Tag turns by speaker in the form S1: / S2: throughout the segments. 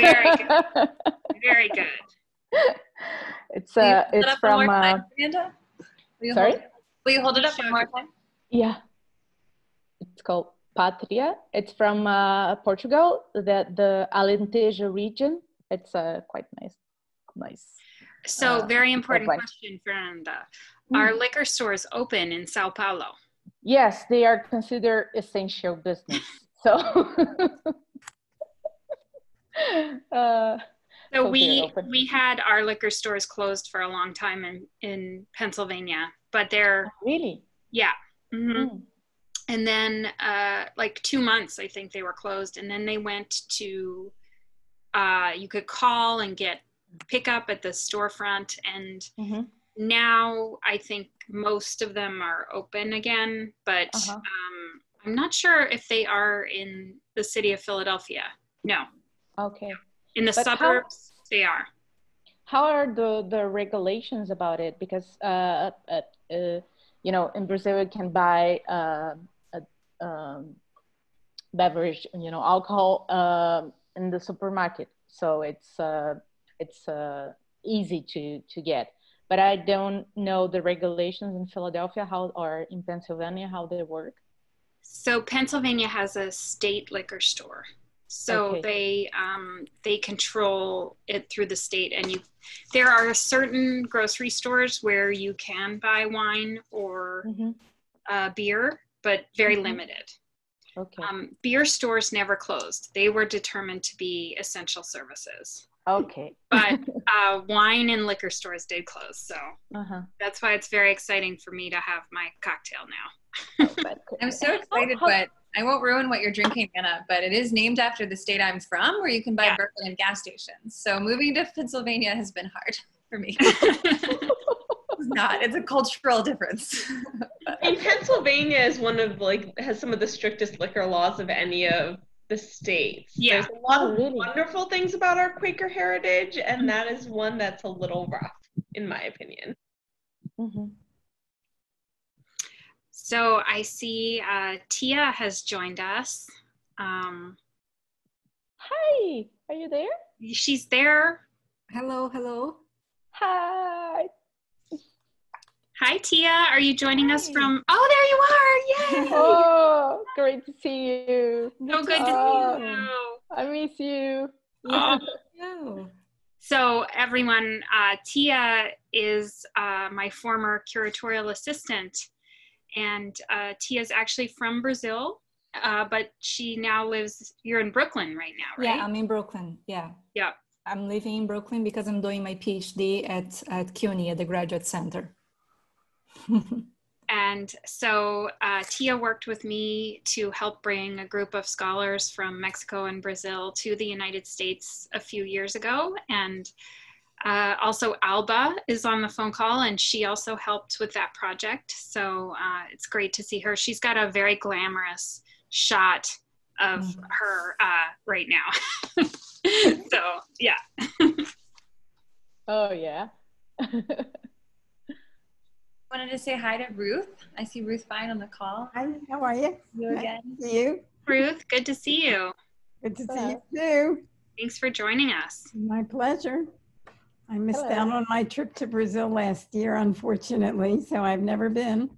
S1: Very good. Very good.
S2: It's uh,
S3: Will you hold it
S2: it's from uh,
S3: time, Amanda? Will you
S2: sorry.
S3: Hold it, will you hold it up one more time?
S2: Yeah. It's called Patria. It's from uh, Portugal, the, the Alentejo region. It's uh, quite nice. Nice.
S1: So,
S2: Uh,
S1: very important
S2: wine.
S1: question, Fernanda.
S2: Mm.
S1: Are liquor stores open in Sao Paulo?
S2: Yes, they are considered essential business. So, uh,
S1: So we we had our liquor stores closed for a long time in in Pennsylvania, but they're
S2: really?
S1: yeah. mhm.
S2: Mm.
S1: And then uh, like two months, I think they were closed, and then they went to uh, you could call and get pickup at the storefront, and
S2: Mhm.
S1: now I think most of them are open again, but
S2: Uh-huh.
S1: um, I'm not sure if they are in the city of Philadelphia. No,
S2: Okay.
S1: in the
S2: But how-
S1: suburbs they are.
S2: How are the, the regulations about it? Because, uh, uh, uh, you know, in Brazil, you can buy uh, a um, beverage, you know, alcohol um in the supermarket. So it's, uh, it's uh, easy to, to get. But I don't know the regulations in Philadelphia how or in Pennsylvania how they work.
S1: So Pennsylvania has a state liquor store. So
S2: Okay.
S1: they um, they control it through the state, and you there are certain grocery stores where you can buy wine or uh, beer, but very
S2: Mhm.
S1: limited.
S2: Okay.
S1: Um, beer stores never closed; they were determined to be essential services.
S2: okay.
S1: But uh, wine and liquor stores did close, so
S2: Uh-huh.
S1: that's why it's very exciting for me to have my cocktail now.
S2: Oh, but-
S3: I'm so excited, but I won't ruin what you're drinking, Anna. But it is named after the state I'm from, where you can buy
S1: Yeah.
S3: bourbon in gas stations. So moving to Pennsylvania has been hard for me. it's not. It's a cultural difference.
S4: And Pennsylvania is one of like has some of the strictest liquor laws of any of the states.
S1: Yeah.
S4: There's a lot
S2: Oh,
S4: of
S2: really?
S4: wonderful things about our Quaker heritage, and that is one that's a little rough, in my opinion.
S2: Mhm.
S1: So I see uh, Tia has joined us. Um,
S2: Hi, are you there?
S1: she's there.
S5: Hello, hello.
S2: Hi.
S1: Hi, Tia. Are you joining us from? Oh, there you are! Yay!
S2: Oh, great to see you.
S1: so good to see you.
S2: I miss you.
S1: Oh.
S5: Hello.
S1: So everyone, uh, Tia is uh, my former curatorial assistant, and uh, Tia is actually from Brazil, uh, but she now lives. You're in Brooklyn right now, right?
S5: Yeah, I'm in Brooklyn. Yeah.
S1: Yeah.
S5: I'm living in Brooklyn because I'm doing my PhD at, at CUNY at the Graduate Center.
S1: And so uh, Tia worked with me to help bring a group of scholars from Mexico and Brazil to the United States a few years ago. And uh, also, Alba is on the phone call, and she also helped with that project. So uh, it's great to see her. She's got a very glamorous shot of
S5: Mhm.
S1: her uh, right now. so, yeah.
S2: Oh yeah.
S3: Wanted to say hi to Ruth. I see Ruth Fine on the call.
S6: Hi, how are you?
S3: You again.
S6: See you.
S1: Ruth, good to see you.
S6: Good to see you too.
S1: Thanks for joining us.
S6: My pleasure. I missed
S2: Hello.
S6: out on my trip to Brazil last year, unfortunately, so I've never been.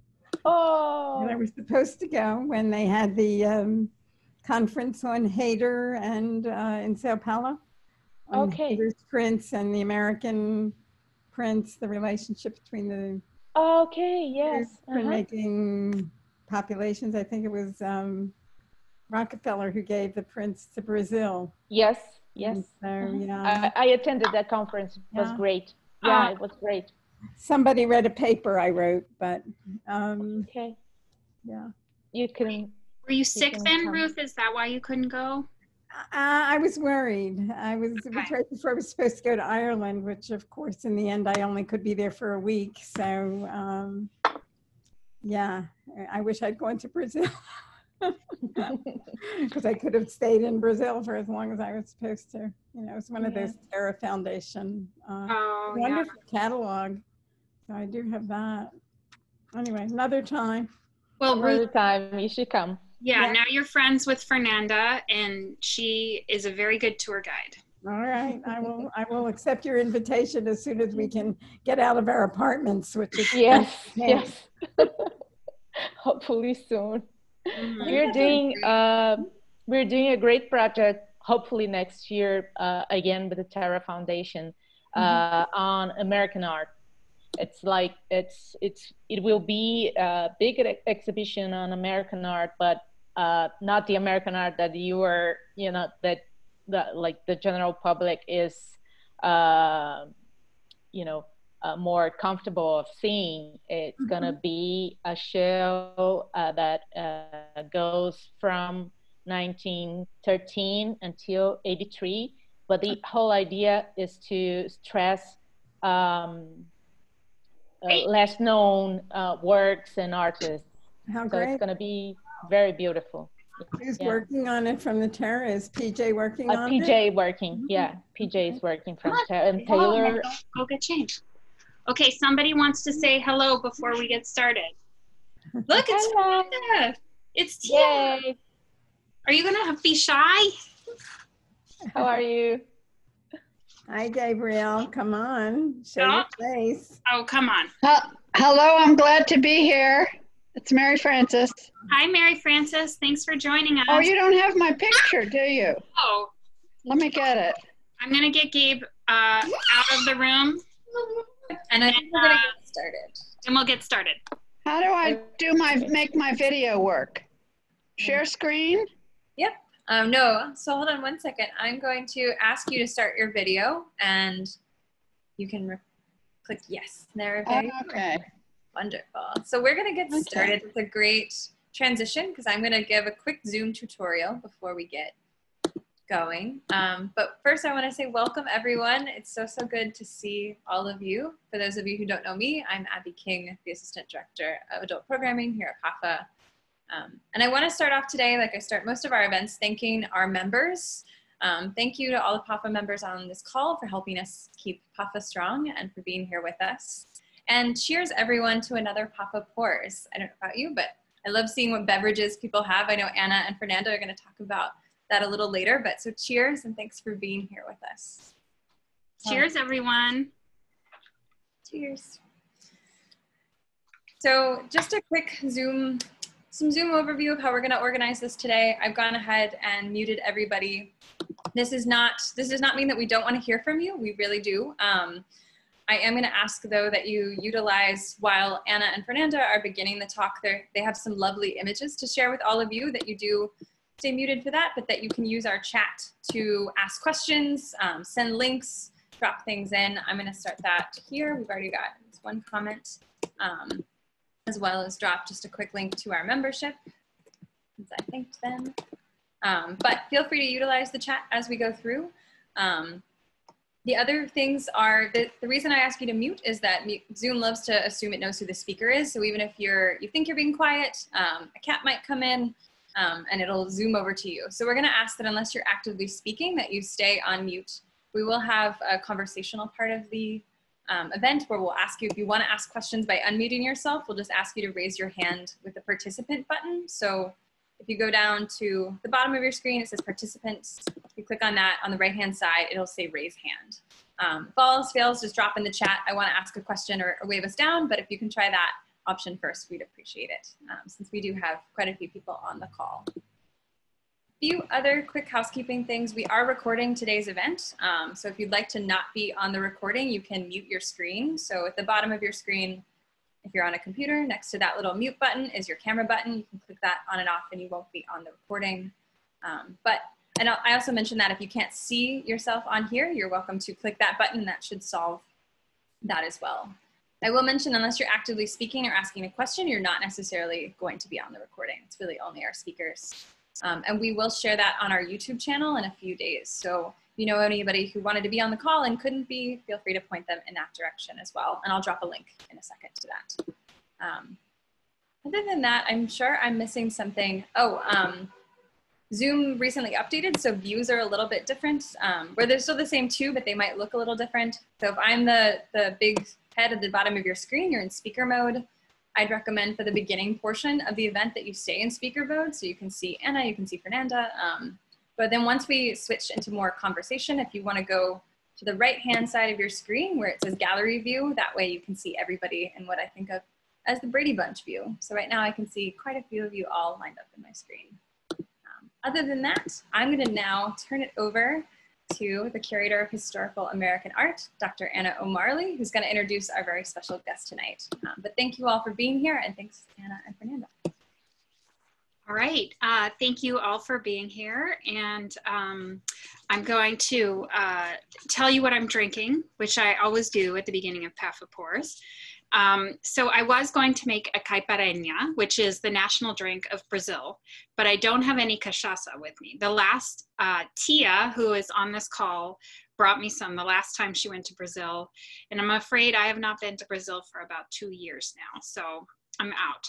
S2: Oh.
S6: And I was supposed to go when they had the um, conference on Hayter and uh, in Sao Paulo.
S2: Okay.
S6: Hayter's prince and the American prince, the relationship between the
S2: Okay. Yes. uh-huh.
S6: printmaking populations. I think it was um, Rockefeller who gave the prince to Brazil.
S2: Yes. Yes.
S6: And So,
S2: Mhm.
S6: yeah.
S2: I, I attended that conference. It was
S6: Yeah.
S2: great.
S1: Ah.
S2: Yeah, it was great.
S6: Somebody read a paper I wrote, but um,
S2: Okay.
S6: yeah.
S2: You can.
S1: Were you sick
S2: can
S1: then,
S2: come.
S1: Ruth? Is that why you couldn't go?
S6: I, I was worried. I was, it was
S1: Okay.
S6: right before I was supposed to go to Ireland, which of course in the end I only could be there for a week. So um, yeah, I- I wish I'd gone to Brazil. Because I could have stayed in Brazil for as long as I was supposed to. You know, it's one of
S2: Yeah.
S6: those Terra Foundation uh,
S1: Oh, yeah.
S6: wonderful catalog. So I do have that. Anyway, another time.
S1: Well,
S2: Another
S1: Ruth,
S2: time you should come.
S1: yeah,
S6: Yeah.
S1: now you're friends with Fernanda, and she is a very good tour guide.
S6: All right, I will, I will accept your invitation as soon as we can get out of our apartments, which is.
S2: Yes, yes. Hopefully soon.
S1: Mhm.
S2: We're doing uh, we're doing a great project. Hopefully next year uh, again with the Terra Foundation uh, on American art. It's like it's it's it will be a big ex- exhibition on American art, but uh, not the American art that you are you know that that like the general public is uh, you know uh, more comfortable of seeing. It's gonna be a show uh, that uh, goes from 1913 until 83. But the whole idea is to stress um, uh, less known uh, works and artists.
S6: How
S2: So
S6: great.
S2: it's gonna be very beautiful.
S6: Who's
S2: yeah.
S6: working on it from the Terra? Is PJ working
S2: Uh,
S6: on it?
S2: PJ working, yeah. PJ is working from Ter- and Taylor.
S1: Oh, go get changed. Okay, somebody wants to say hello before we get started. Look, it's
S2: Hello.
S1: Tia. It's Tia.
S2: Yay!
S1: Are you gonna be shy?
S2: How are you?
S6: Hi, Gabrielle. Come on, show your face.
S1: Oh, come on.
S7: Hel- Hello, I'm glad to be here. It's Mary Frances.
S1: Hi, Mary Frances. Thanks for joining us.
S7: Oh, you don't have my picture, do you?
S1: Oh,
S7: Let me get it.
S1: I'm gonna get Gabe uh, out of the room,
S3: And I think we're gonna get started.
S1: and we'll get started.
S7: How do I do my make my video work? Share screen?
S3: Um, no, so hold on one second. I'm going to ask you to start your video and you can click yes. There, there you go.
S7: Okay.
S3: Wonderful. So we're going to get
S7: Okay.
S3: started with a great transition because I'm going to give a quick Zoom tutorial before we get going. Um, but first, I want to say welcome, everyone. It's so, so good to see all of you. For those of you who don't know me, I'm Abby King, the Assistant Director of Adult Programming here at PAFA. Um, and I want to start off today, like I start most of our events, thanking our members. Um, thank you to all the PAFA members on this call for helping us keep PAFA strong and for being here with us. And cheers everyone to another PAFA Pours. I don't know about you, but I love seeing what beverages people have. I know Anna and Fernanda are going to talk about that a little later, but so cheers and thanks for being here with us.
S1: Cheers, everyone.
S3: Cheers. So just a quick Zoom, some Zoom overview of how we're going to organize this today. I've gone ahead and muted everybody. This is not, this does not mean that we don't want to hear from you. We really do. Um, I am going to ask though that you utilize while Anna and Fernanda are beginning the talk there, they have some lovely images to share with all of you that you do stay muted for that, but that you can use our chat to ask questions, um, send links, drop things in. I'm going to start that here. We've already got one comment, um, as well as drop just a quick link to our membership, since I thanked them. Um, but feel free to utilize the chat as we go through. Um, the other things are, the, the reason I ask you to mute is that Zoom loves to assume it knows who the speaker is. So even if you're, you think you're being quiet, um, a cat might come in um, and it'll zoom over to you. So we're gonna ask that unless you're actively speaking, that you stay on mute. We will have a conversational part of the um, event where we'll ask you if you wanna ask questions by unmuting yourself, we'll just ask you to raise your hand with the participant button. So if you go down to the bottom of your screen, it says participants. You click on that on the right-hand side, it'll say raise hand. Um, if all else fails, just drop in the chat. I want to ask a question or, or wave us down, but if you can try that option first, we'd appreciate it um, since we do have quite a few people on the call. A few other quick housekeeping things. We are recording today's event. Um, so if you'd like to not be on the recording, you can mute your screen. So at the bottom of your screen, if you're on a computer, next to that little mute button is your camera button. You can click that on and off and you won't be on the recording. Um, but, and I also mentioned that if you can't see yourself on here, you're welcome to click that button. That should solve that as well. I will mention, unless you're actively speaking or asking a question, you're not necessarily going to be on the recording. It's really only our speakers. Um, and we will share that on our YouTube channel in a few days. So if you know anybody who wanted to be on the call and couldn't be, feel free to point them in that direction as well. And I'll drop a link in a second to that. Um, other than that, I'm sure I'm missing something. Oh, um, Zoom recently updated, so views are a little bit different. Um, where they're still the same too, but they might look a little different. So if I'm the, the big head at the bottom of your screen, you're in speaker mode. I'd recommend for the beginning portion of the event that you stay in speaker mode so you can see Anna, you can see Fernanda. Um, But then once we switch into more conversation, if you want to go to the right hand side of your screen where it says gallery view, that way you can see everybody in what I think of as the Brady Bunch view. So right now I can see quite a few of you all lined up in my screen. Um, other than that, I'm gonna now turn it over to the Curator of Historical American Art, Dr. Anna O. Marley, who's gonna introduce our very special guest tonight. Um, but thank you all for being here and thanks Anna and Fernanda.
S1: All right, uh, thank you all for being here. And um, I'm going to uh, tell you what I'm drinking, which I always do at the beginning of PAFA Pours. Um, so I was going to make a caipirinha, which is the national drink of Brazil, but I don't have any cachaça with me. The last uh, Tia, who is on this call, brought me some the last time she went to Brazil. And I'm afraid I have not been to Brazil for about two years now, so I'm out.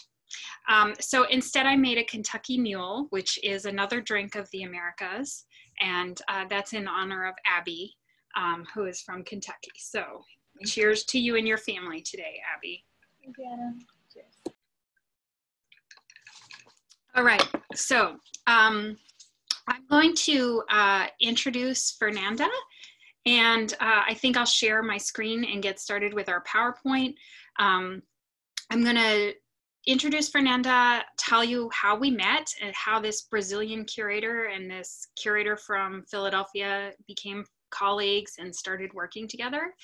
S1: Um, so instead, I made a Kentucky Mule, which is another drink of the Americas, and uh, that's in honor of Abby, um, who is from Kentucky. So cheers to you and your family today, Abby.
S3: Thank you, Anna. Cheers.
S1: All right, so um, I'm going to uh, introduce Fernanda, and uh, I think I'll share my screen and get started with our PowerPoint. Um, I'm going to introduce Fernanda, tell you how we met and how this Brazilian curator and this curator from Philadelphia became colleagues and started working together.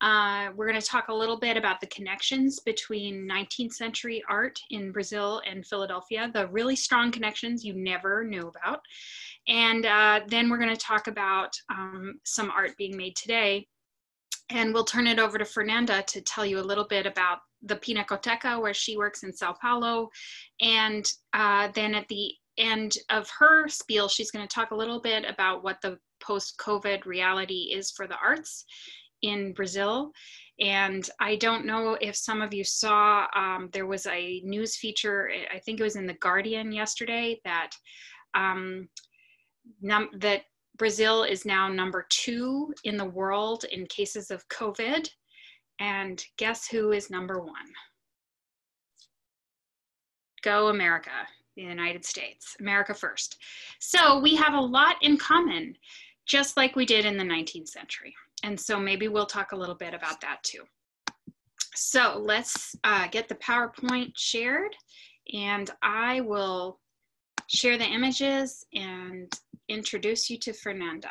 S1: Uh, we're going to talk a little bit about the connections between 19th century art in Brazil and Philadelphia, the really strong connections you never knew about. And uh, then we're going to talk about um, some art being made today. And we'll turn it over to Fernanda to tell you a little bit about the Pinacoteca, where she works in Sao Paulo. And uh, then at the end of her spiel, she's going to talk a little bit about what the post COVID reality is for the arts in Brazil. And I don't know if some of you saw, um, there was a news feature, I think it was in The Guardian yesterday, that, um, that Brazil is now number two in the world in cases of COVID. And guess who is number one? Go America, the United States, America first. So we have a lot in common, just like we did in the 19th century. And so maybe we'll talk a little bit about that too. So let's uh, get the PowerPoint shared and I will share the images and introduce you to Fernanda.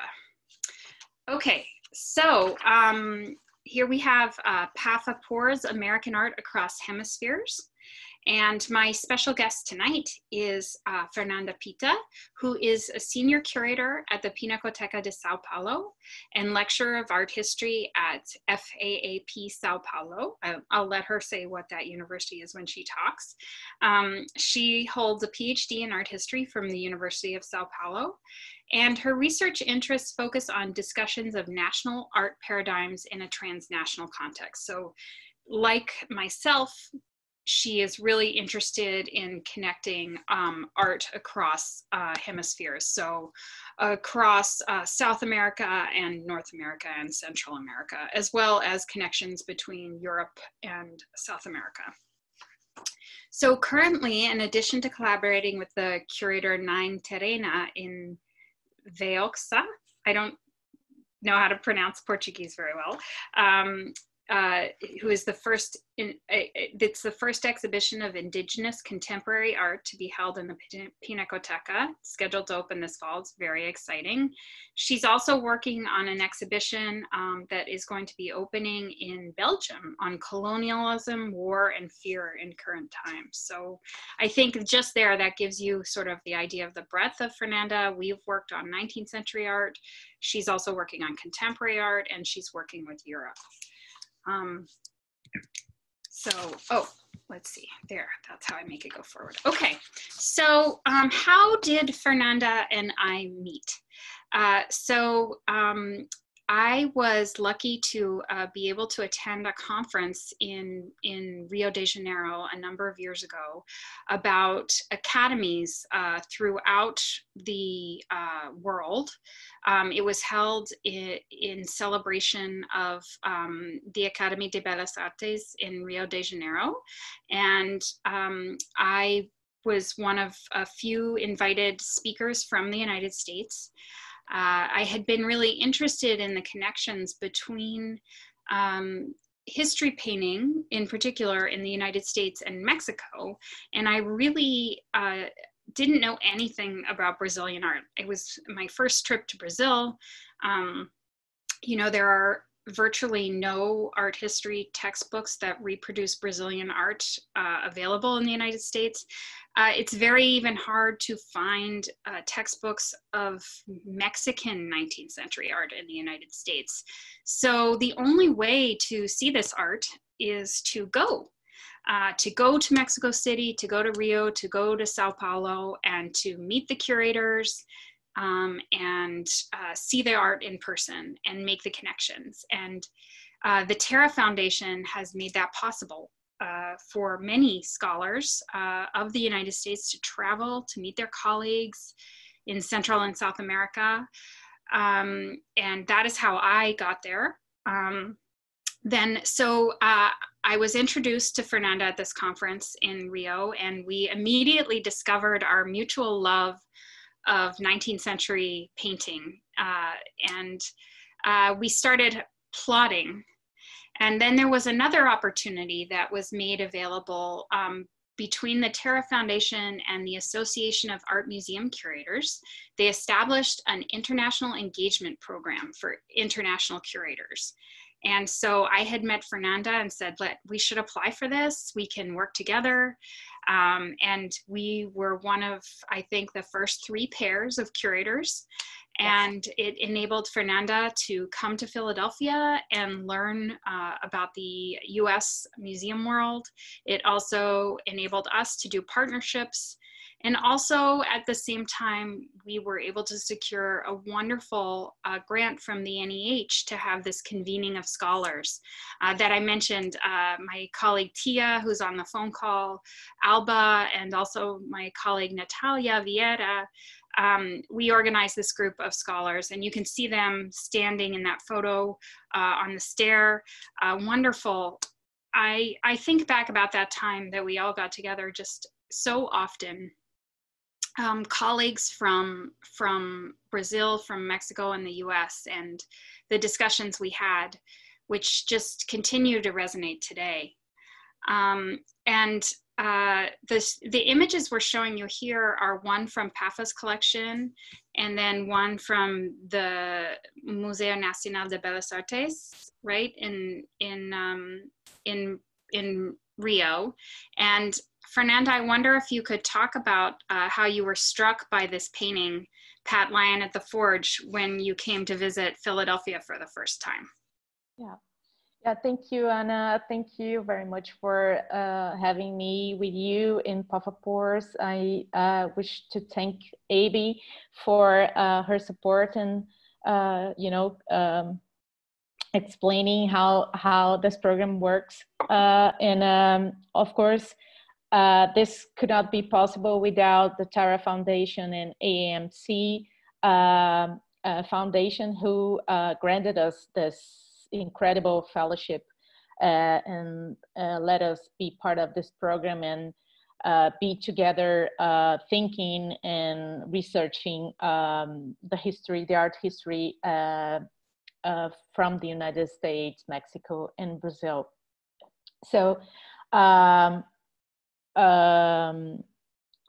S1: Okay, so um, here we have uh, PAFA Pours American Art Across Hemispheres. And my special guest tonight is uh, Fernanda Pitta, who is a senior curator at the Pinacoteca de Sao Paulo and lecturer of art history at FAAP Sao Paulo. I'll, I'll let her say what that university is when she talks. Um, she holds a PhD in art history from the University of Sao Paulo. And her research interests focus on discussions of national art paradigms in a transnational context. So like myself, she is really interested in connecting um, art across uh, hemispheres. So across uh, South America and North America and Central America, as well as connections between Europe and South America. So currently, in addition to collaborating with the curator Naine Terena in Véxoa, I don't know how to pronounce Portuguese very well, um, uh, who is the first in, uh, it's the first exhibition of indigenous contemporary art to be held in the Pinacoteca, scheduled to open this fall. It's very exciting. She's also working on an exhibition um, that is going to be opening in Belgium on colonialism, war, and fear in current times. So I think just there, that gives you sort of the idea of the breadth of Fernanda. We've worked on 19th century art. She's also working on contemporary art, and she's working with Europe. Um, so, oh, let's see, there, that's how I make it go forward. Okay, so um, how did Fernanda and I meet? Uh, so um, I was lucky to uh, be able to attend a conference in, in Rio de Janeiro a number of years ago about academies uh, throughout the uh, world. Um, it was held in, in celebration of um, the Academy de Belas Artes in Rio de Janeiro. And um, I was one of a few invited speakers from the United States. Uh, I had been really interested in the connections between um, history painting, in particular in the United States and Mexico, and I really uh, didn't know anything about Brazilian art. It was my first trip to Brazil. Um, you know, there are virtually no art history textbooks that reproduce Brazilian art uh, available in the United States. Uh, it's very even hard to find uh, textbooks of Mexican 19th century art in the United States. So the only way to see this art is to go. Uh, to go to Mexico City, to go to Rio, to go to Sao Paulo, and to meet the curators, um, and uh, see the art in person and make the connections. And uh, the Terra Foundation has made that possible uh, for many scholars uh, of the United States to travel to meet their colleagues in Central and South America. Um, and that is how I got there. Um, then, so uh, I was introduced to Fernanda at this conference in Rio, and we immediately discovered our mutual love of 19th century painting. Uh, and uh, we started plotting. And then there was another opportunity that was made available um, between the Terra Foundation and the Association of Art Museum Curators. They established an international engagement program for international curators. And so I had met Fernanda and said, "Let we should apply for this. We can work together." Um, and we were one of, I think, the first three pairs of curators. And it enabled Fernanda to come to Philadelphia and learn uh, about the US museum world. It also enabled us to do partnerships and also at the same time, we were able to secure a wonderful uh, grant from the NEH to have this convening of scholars uh, that I mentioned. Uh, my colleague Tia, who's on the phone call, Alba, and also my colleague Natalia Vieira. Um, we organized this group of scholars, and you can see them standing in that photo uh, on the stair. Uh, wonderful. I, I think back about that time that we all got together just so often um, colleagues from from Brazil, from Mexico, and the U.S. and the discussions we had, which just continue to resonate today. Um, and uh, the images we're showing you here are one from PAFA's collection and then one from the Museo Nacional de Bellas Artes, right, in, in, um, in, in Rio. And Fernanda, I wonder if you could talk about uh, how you were struck by this painting, Pat Lyon at the Forge, when you came to visit Philadelphia for the first time.
S2: Yeah. Yeah, thank you, Anna. Thank you very much for uh, having me with you in Pours. I uh, wish to thank Abby for uh, her support and, uh, you know, um, explaining how, how this program works. Uh, and um, of course, uh, this could not be possible without the Terra Foundation and AAMC um, uh, Foundation, who uh, granted us this incredible fellowship uh, and uh, let us be part of this program and be together thinking and researching um, the history, the art history from the United States, Mexico, and Brazil. So um, um,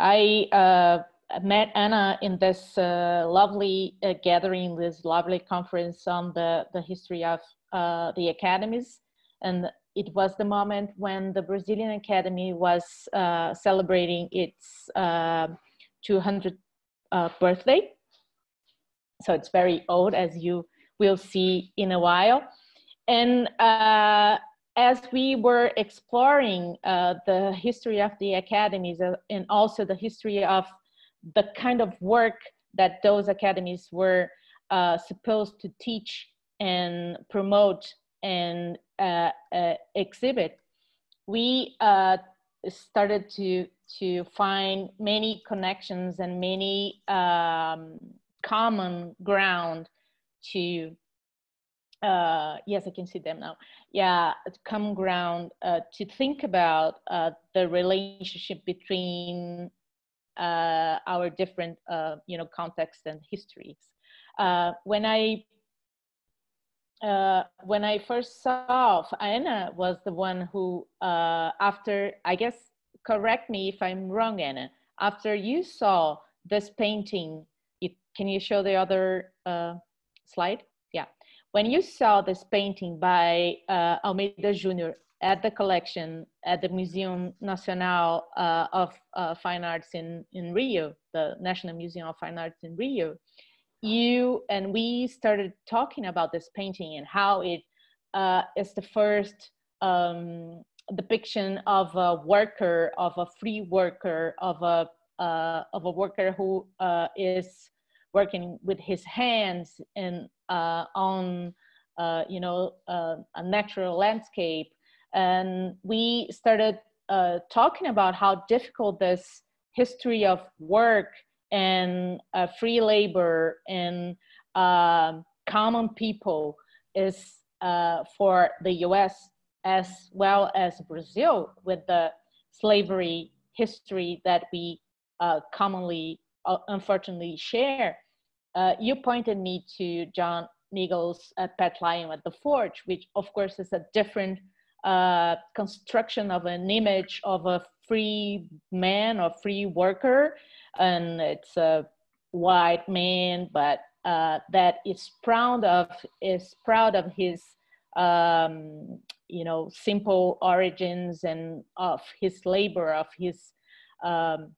S2: I uh, met Anna in this uh, lovely uh, gathering, this lovely conference on the, the history of uh, the academies. And it was the moment when the Brazilian Academy was uh, celebrating its 200th uh, birthday. So it's very old, as you will see in a while. And as we were exploring uh, the history of the academies uh, and also the history of the kind of work that those academies were uh, supposed to teach and promote and uh, uh, exhibit, we uh, started to to find many connections and many um, common ground to uh, yes, I can see them now. Yeah, common ground uh, to think about uh, the relationship between uh, our different, uh, you know, contexts and histories. Uh, when I uh, when I first saw Anna was the one who, uh, after I guess, correct me if I'm wrong, Anna. After you saw this painting, you, can you show the other uh, slide? When you saw this painting by uh, Almeida Jr. at the collection at the Museum Nacional uh, of uh, Fine Arts in, in Rio, the National Museum of Fine Arts in Rio, you and we started talking about this painting and how it uh, is the first um, depiction of a worker, of a free worker, of a uh, of a worker who uh, is working with his hands and uh, on uh, you know uh, a natural landscape. And we started talking about how difficult this history of work and uh, free labor and uh, common people is uh, for the US as well as Brazil with the slavery history that we uh, commonly, uh, unfortunately, share. Uh, you pointed me to John Neagle's Pat Lyon at the Forge, which of course is a different construction of an image of a free man or free worker and it's a white man, but uh, that is proud of is proud of his um, you know simple origins and of his labor, of his um,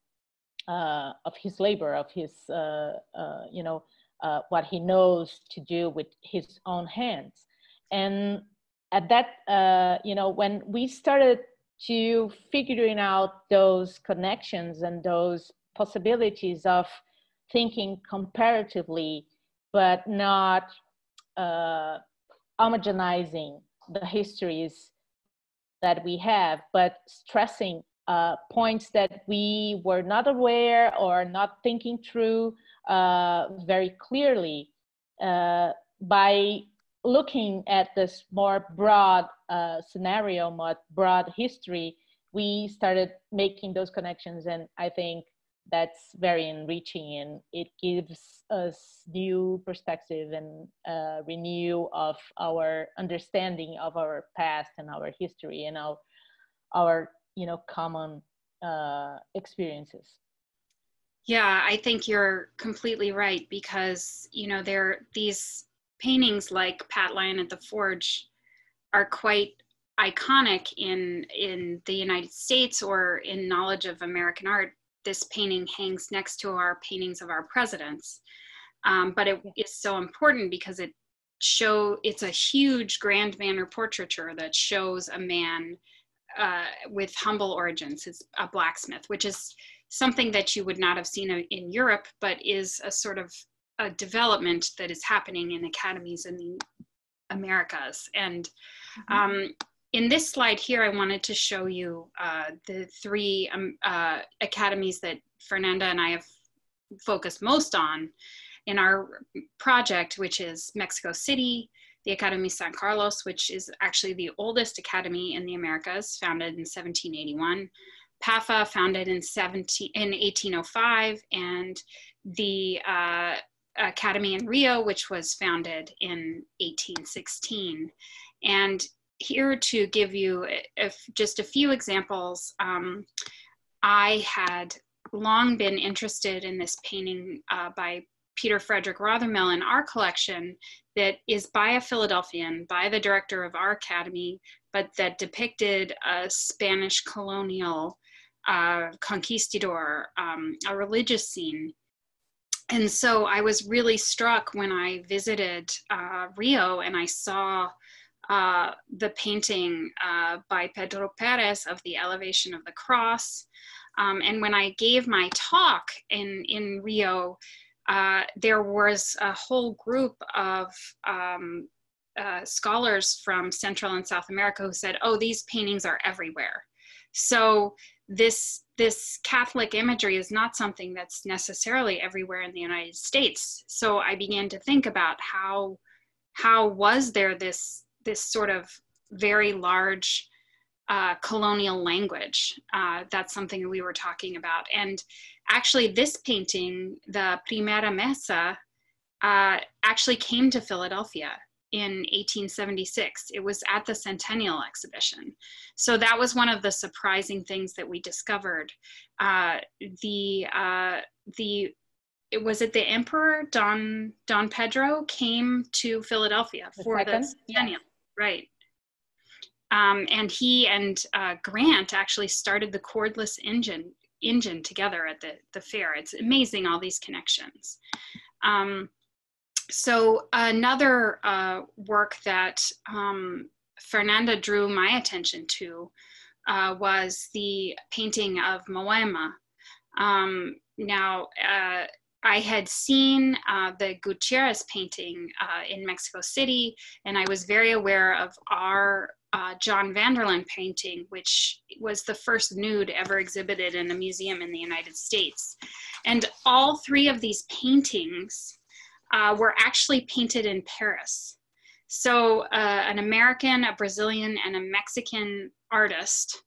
S2: uh, of his labor, of his uh, uh you know uh, what he knows to do with his own hands, and at that uh, you know when we started to figuring out those connections and those possibilities of thinking comparatively, but not uh, homogenizing the histories that we have, but stressing uh, points that we were not aware or not thinking through uh, very clearly uh, by looking at this more broad uh, scenario, more broad history, we started making those connections. And I think that's very enriching and it gives us new perspective and uh, renew of our understanding of our past and our history and our, our you know common uh, experiences.
S1: Yeah i think you're completely right because you know there these paintings like pat lyon at the forge are quite iconic in in the united states or in knowledge of american art. This painting hangs next to our paintings of our presidents. Um, but it is so important because it show it's a huge grand manner portraiture that shows a man uh, with humble origins. It's a blacksmith, which is something that you would not have seen in Europe, but is a sort of a development that is happening in academies in the Americas. And mm-hmm. um, in this slide here, I wanted to show you uh, the three um, uh, academies that Fernanda and I have focused most on in our project, which is Mexico City, the Academy San Carlos, which is actually the oldest academy in the Americas, founded in 1781. PAFA, founded in, 17, in 1805, and the uh, Academy in Rio, which was founded in 1816. And here to give you just a few examples. Um, I had long been interested in this painting uh, by Peter Frederick Rothermel in our collection that is by a Philadelphian, by the director of our academy, but that depicted a Spanish colonial uh, conquistador, um, a religious scene. And so I was really struck when I visited uh, Rio and I saw uh, the painting uh, by Pedro Peres of the elevation of the cross. Um, and when I gave my talk in, in Rio, uh, there was a whole group of um, uh, scholars from Central and South America who said, oh, these paintings are everywhere. So this, this Catholic imagery is not something that's necessarily everywhere in the United States. So I began to think about how, how was there this this sort of very large uh, colonial language. Uh, that's something we were talking about. And actually, this painting, the Primeira Missa, uh, actually came to Philadelphia in 1876. It was at the Centennial Exhibition. So that was one of the surprising things that we discovered. Uh, the uh, the it was it the Emperor Don Don Pedro came to Philadelphia
S2: The
S1: for
S2: second?
S1: the Centennial, right? Um, and he and uh, Grant actually started the Corliss engine engine together at the the fair. It's amazing all these connections. Um, so another uh, work that um, Fernanda drew my attention to uh, was the painting of Moema. Um, now, uh, I had seen uh, the Gutierrez painting uh, in Mexico City, and I was very aware of our uh, John Vanderlyn painting, which was the first nude ever exhibited in a museum in the United States. And all three of these paintings uh, were actually painted in Paris. So, uh, an American, a Brazilian, and a Mexican artist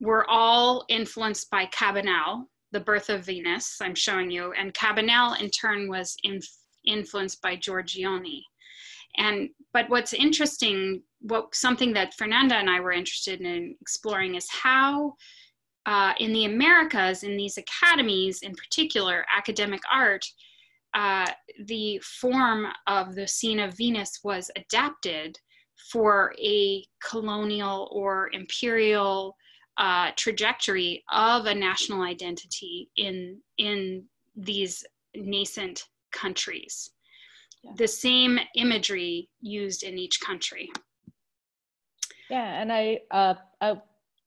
S1: were all influenced by Cabanel, the birth of Venus, I'm showing you. And Cabanel, in turn, was in, influenced by Giorgione. And but what's interesting, what something that Fernanda and I were interested in exploring is how uh, in the Americas, in these academies, in particular, academic art, uh, the form of the scene of Venus was adapted for a colonial or imperial uh, trajectory of a national identity in in these nascent countries.
S2: Yeah.
S1: The same imagery used in each country.
S2: Yeah, and I, uh, I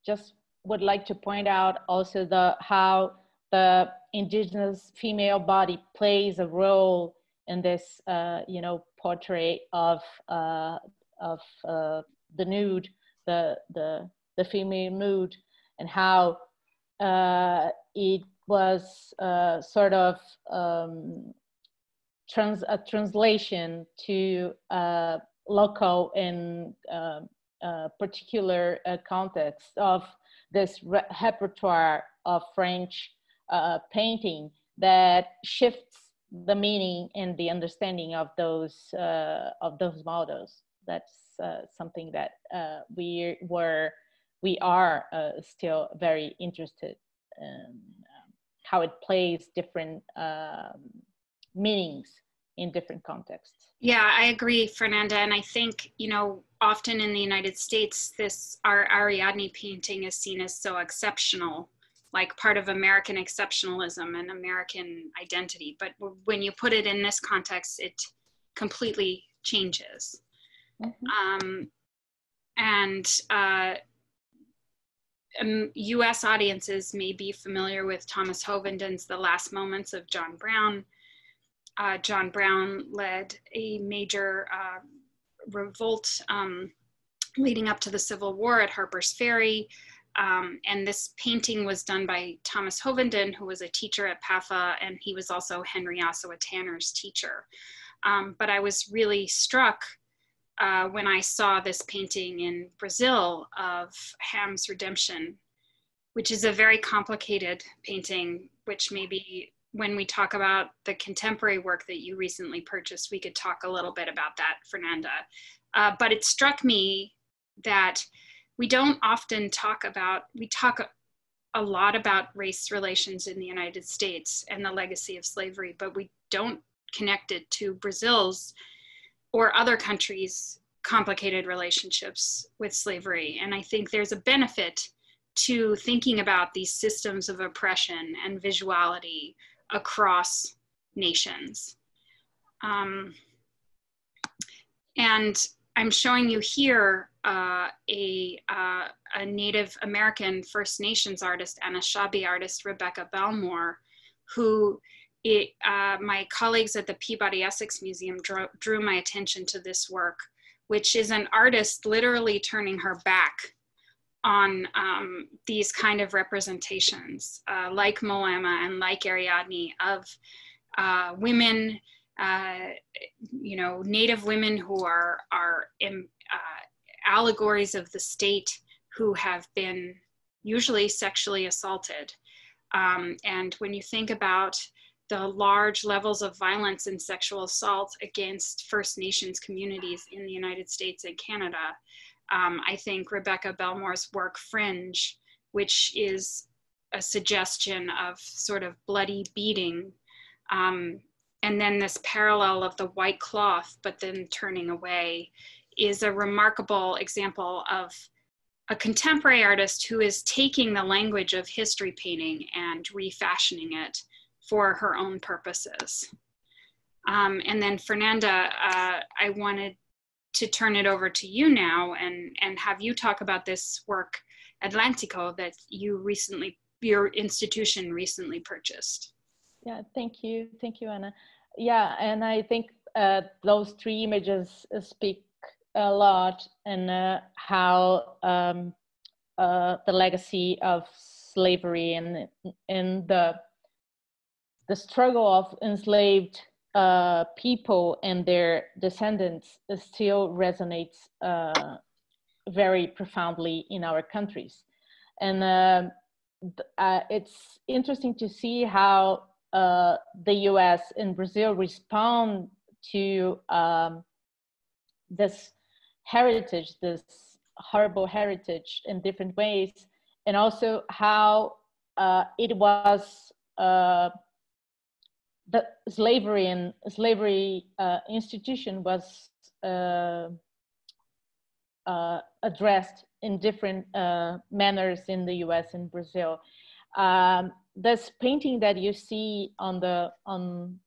S2: just would like to point out also the how the indigenous female body plays a role in this, uh, you know, portrait of uh, of uh, the nude, the the the female mood, and how uh, it was uh, sort of um, trans a translation to uh, local and uh, particular uh, context of this re- repertoire of French uh, painting that shifts the meaning and the understanding of those uh, of those models. That's uh, something that we were we are still very interested in um, how it plays different um, meanings in different contexts.
S1: Yeah, I agree, Fernanda. And I think, you know, often in the United States, this our Ariadne painting is seen as so exceptional, like part of American exceptionalism and American identity. But when you put it in this context, it completely changes. Um, and uh, um, US audiences may be familiar with Thomas Hovenden's The Last Moments of John Brown. Uh, John Brown led a major uh, revolt um, leading up to the Civil War at Harper's Ferry. Um, and this painting was done by Thomas Hovenden, who was a teacher at PAFA, and he was also Henry Ossawa Tanner's teacher. Um, but I was really struck uh, when I saw this painting in Brazil of Ham's Redemption, which is a very complicated painting, which maybe when we talk about the contemporary work that you recently purchased, we could talk a little bit about that, Fernanda. Uh, but it struck me that we don't often talk about, we talk a, lot about race relations in the United States and the legacy of slavery, but we don't connect it to Brazil's or other countries' complicated relationships with slavery. And I think there's a benefit to thinking about these systems of oppression and visuality across nations. Um, and I'm showing you here uh, a, uh, a Native American First Nations artist and a Anishinaabe artist, Rebecca Belmore, who it, uh, my colleagues at the Peabody Essex Museum drew, drew my attention to this work, which is an artist literally turning her back on um, these kind of representations, uh, like Moema and like Ariadne, of uh, women, uh, you know, Native women who are are in, allegories of the state who have been usually sexually assaulted. Um, and when you think about the large levels of violence and sexual assault against First Nations communities in the United States and Canada, um, I think Rebecca Belmore's work, Fringe, which is a suggestion of sort of bloody beating, um, and then this parallel of the white cloth, but then turning away, is a remarkable example of a contemporary artist who is taking the language of history painting and refashioning it for her own purposes. Um, and then Fernanda, uh, I wanted to turn it over to you now and, and have you talk about this work, Atlantico, that you recently, your institution recently purchased.
S2: Yeah, thank you. Thank you, Anna. Yeah, and I think uh, those three images speak a lot and uh, how um, uh, the legacy of slavery and in the the struggle of enslaved uh, people and their descendants still resonates uh, very profoundly in our countries, and uh, uh it's interesting to see how uh, the U.S. and Brazil respond to um, this heritage, this horrible heritage in different ways, and also how uh, it was uh, the slavery and slavery uh, institution was uh, uh, addressed in different uh, manners in the U.S. and Brazil. Um, this painting that you see on the on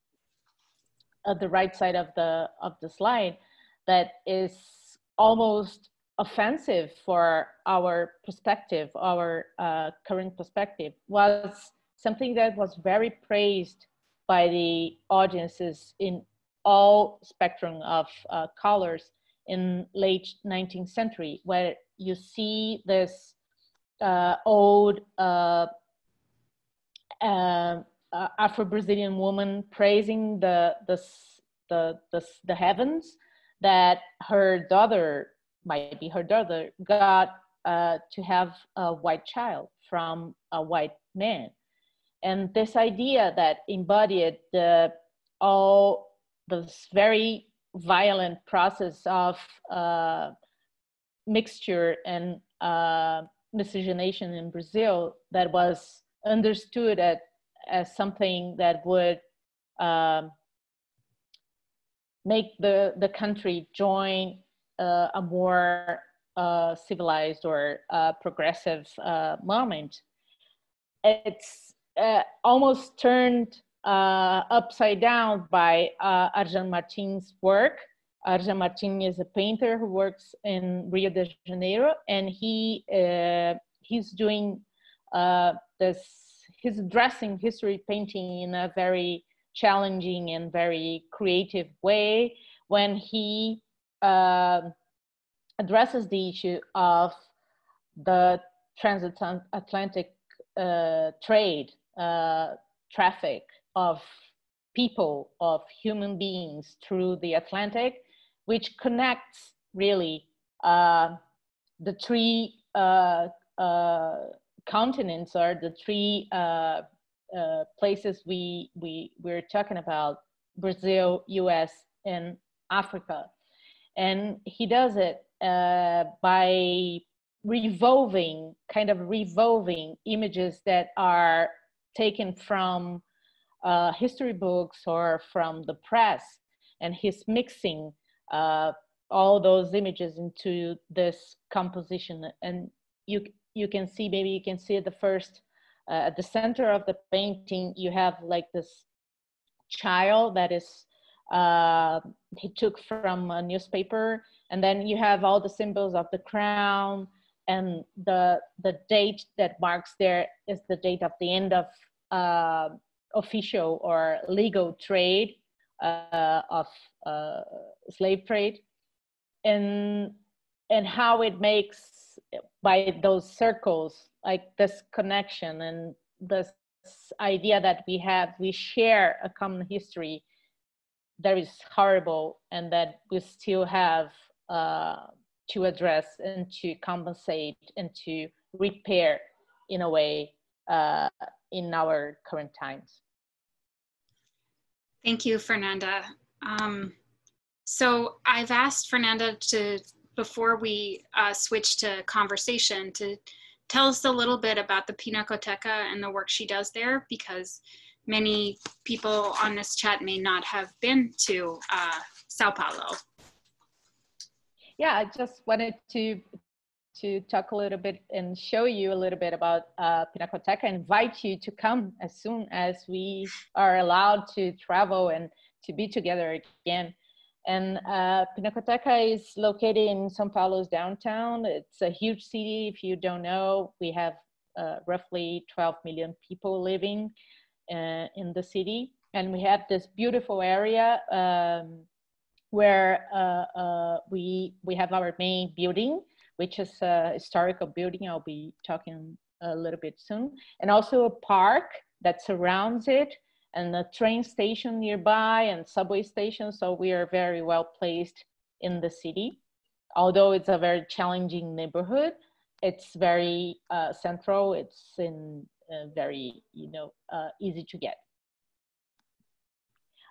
S2: the right side of the of the slide that is almost offensive for our perspective, our uh, current perspective, was something that was very praised by the audiences in all spectrum of uh, colors in late 19th century, where you see this uh, old uh, uh, Afro-Brazilian woman praising the, the, the, the, the heavens that her daughter, might be her daughter, got uh, to have a white child from a white man. And this idea that embodied all this very violent process of uh, mixture and uh, miscegenation in Brazil that was understood at, as something that would um, make the, the country join uh, a more uh, civilized or uh, progressive uh, moment. It's uh, almost turned uh, upside down by Arjan Martins' work. Arjan Martin is a painter who works in Rio de Janeiro, and he he's doing this. He's addressing history painting in a very challenging and very creative way when he uh, addresses the issue of the transatlantic uh, trade, uh, traffic of people, of human beings through the Atlantic, which connects really uh, the three uh, uh, continents or the three uh, places we we we're talking about Brazil, U.S., and Africa, and he does it by revolving, kind of revolving images that are taken from uh, history books or from the press, and he's mixing uh, all those images into this composition, and you you can see maybe you can see at the first uh, at the center of the painting you have like this child that is uh, he took from a newspaper. And then you have all the symbols of the crown and the the date that marks there is the date of the end of uh, official or legal trade uh, of uh, slave trade. And and how it makes by those circles like this connection and this idea that we have we share a common history that is horrible and that we still have uh, to address and to compensate and to repair in a way uh, in our current times.
S1: Thank you, Fernanda. Um, so I've asked Fernanda to, before we uh, switch to conversation, to tell us a little bit about the Pinacoteca and the work she does there, because many people on this chat may not have been to uh, Sao Paulo.
S2: Yeah, I just wanted to to talk a little bit and show you a little bit about uh, Pinacoteca and invite you to come as soon as we are allowed to travel and to be together again. And uh, Pinacoteca is located in São Paulo's downtown. It's a huge city. If you don't know, we have uh, roughly 12 million people living uh, in the city. And we have this beautiful area um, where uh, uh, we, we have our main building, which is a historical building. I'll be talking a little bit soon. And also a park that surrounds it and a train station nearby and subway station. So we are very well placed in the city. Although it's a very challenging neighborhood, it's very uh, central. It's in uh, very, you know, uh, easy to get.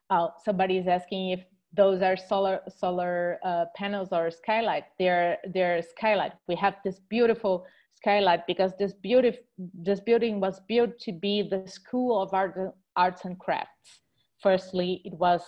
S2: Uh, somebody is asking if those are solar solar uh, panels or skylight. They're they're skylight. We have this beautiful skylight because this beautiful this building was built to be the school of art, arts and crafts. Firstly, it was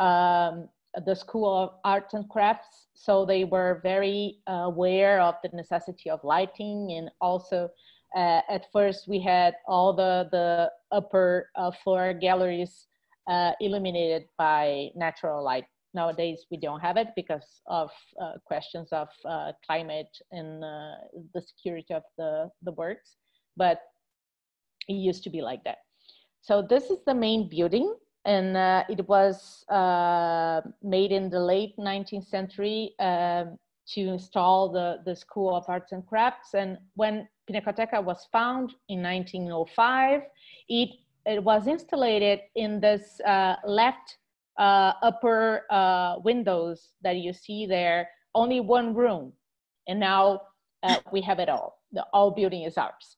S2: um, the school of arts and crafts, so they were very aware of the necessity of lighting and also. Uh, at first, we had all the the upper uh, floor galleries uh, illuminated by natural light. Nowadays, we don't have it because of uh, questions of uh, climate and uh, the security of the, the works, but it used to be like that. So this is the main building and uh, it was uh, made in the late 19th century um, to install the, the School of Arts and Crafts. And when Pinacoteca was found in 1905, it it was installed in this uh, left uh, upper uh, windows that you see there, only one room. And now uh, we have it all. The all building is ours.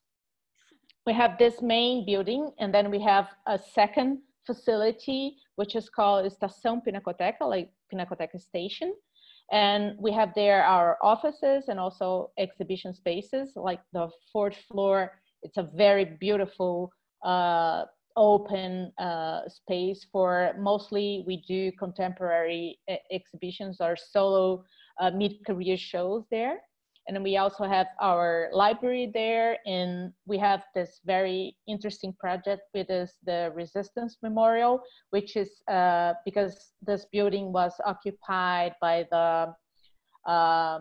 S2: We have this main building, and then we have a second facility, which is called Estação Pinacoteca, like Pinacoteca Station. And we have there our offices and also exhibition spaces, like the fourth floor. It's a very beautiful uh, open uh, space for mostly we do contemporary exhibitions or solo uh, mid-career shows there. And we also have our library there and we have this very interesting project with us, the Resistance Memorial, which is uh, because this building was occupied by the um, uh,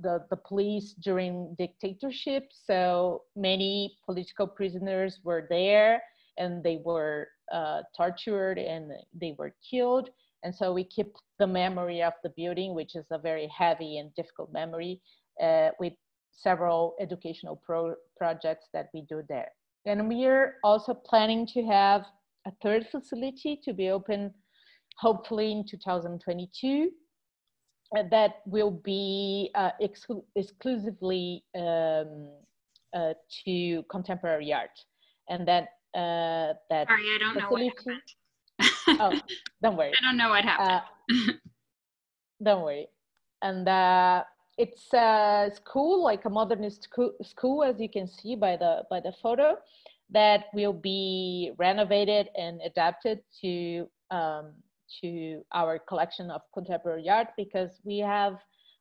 S2: the, the police during dictatorship. So many political prisoners were there and they were uh, tortured and they were killed. And so we keep the memory of the building, which is a very heavy and difficult memory, uh, with several educational pro projects that we do there. And we are also planning to have a third facility to be open hopefully in 2022 uh, that will be uh, exclu exclusively um, uh, to contemporary art, and that uh, that.
S1: Sorry, I don't facility... know what
S2: happened. oh, don't worry.
S1: I don't know what happened.
S2: Uh, don't worry, and uh, it's a school, like a modernist school, school, as you can see by the by the photo, that will be renovated and adapted to um, to our collection of contemporary art because we have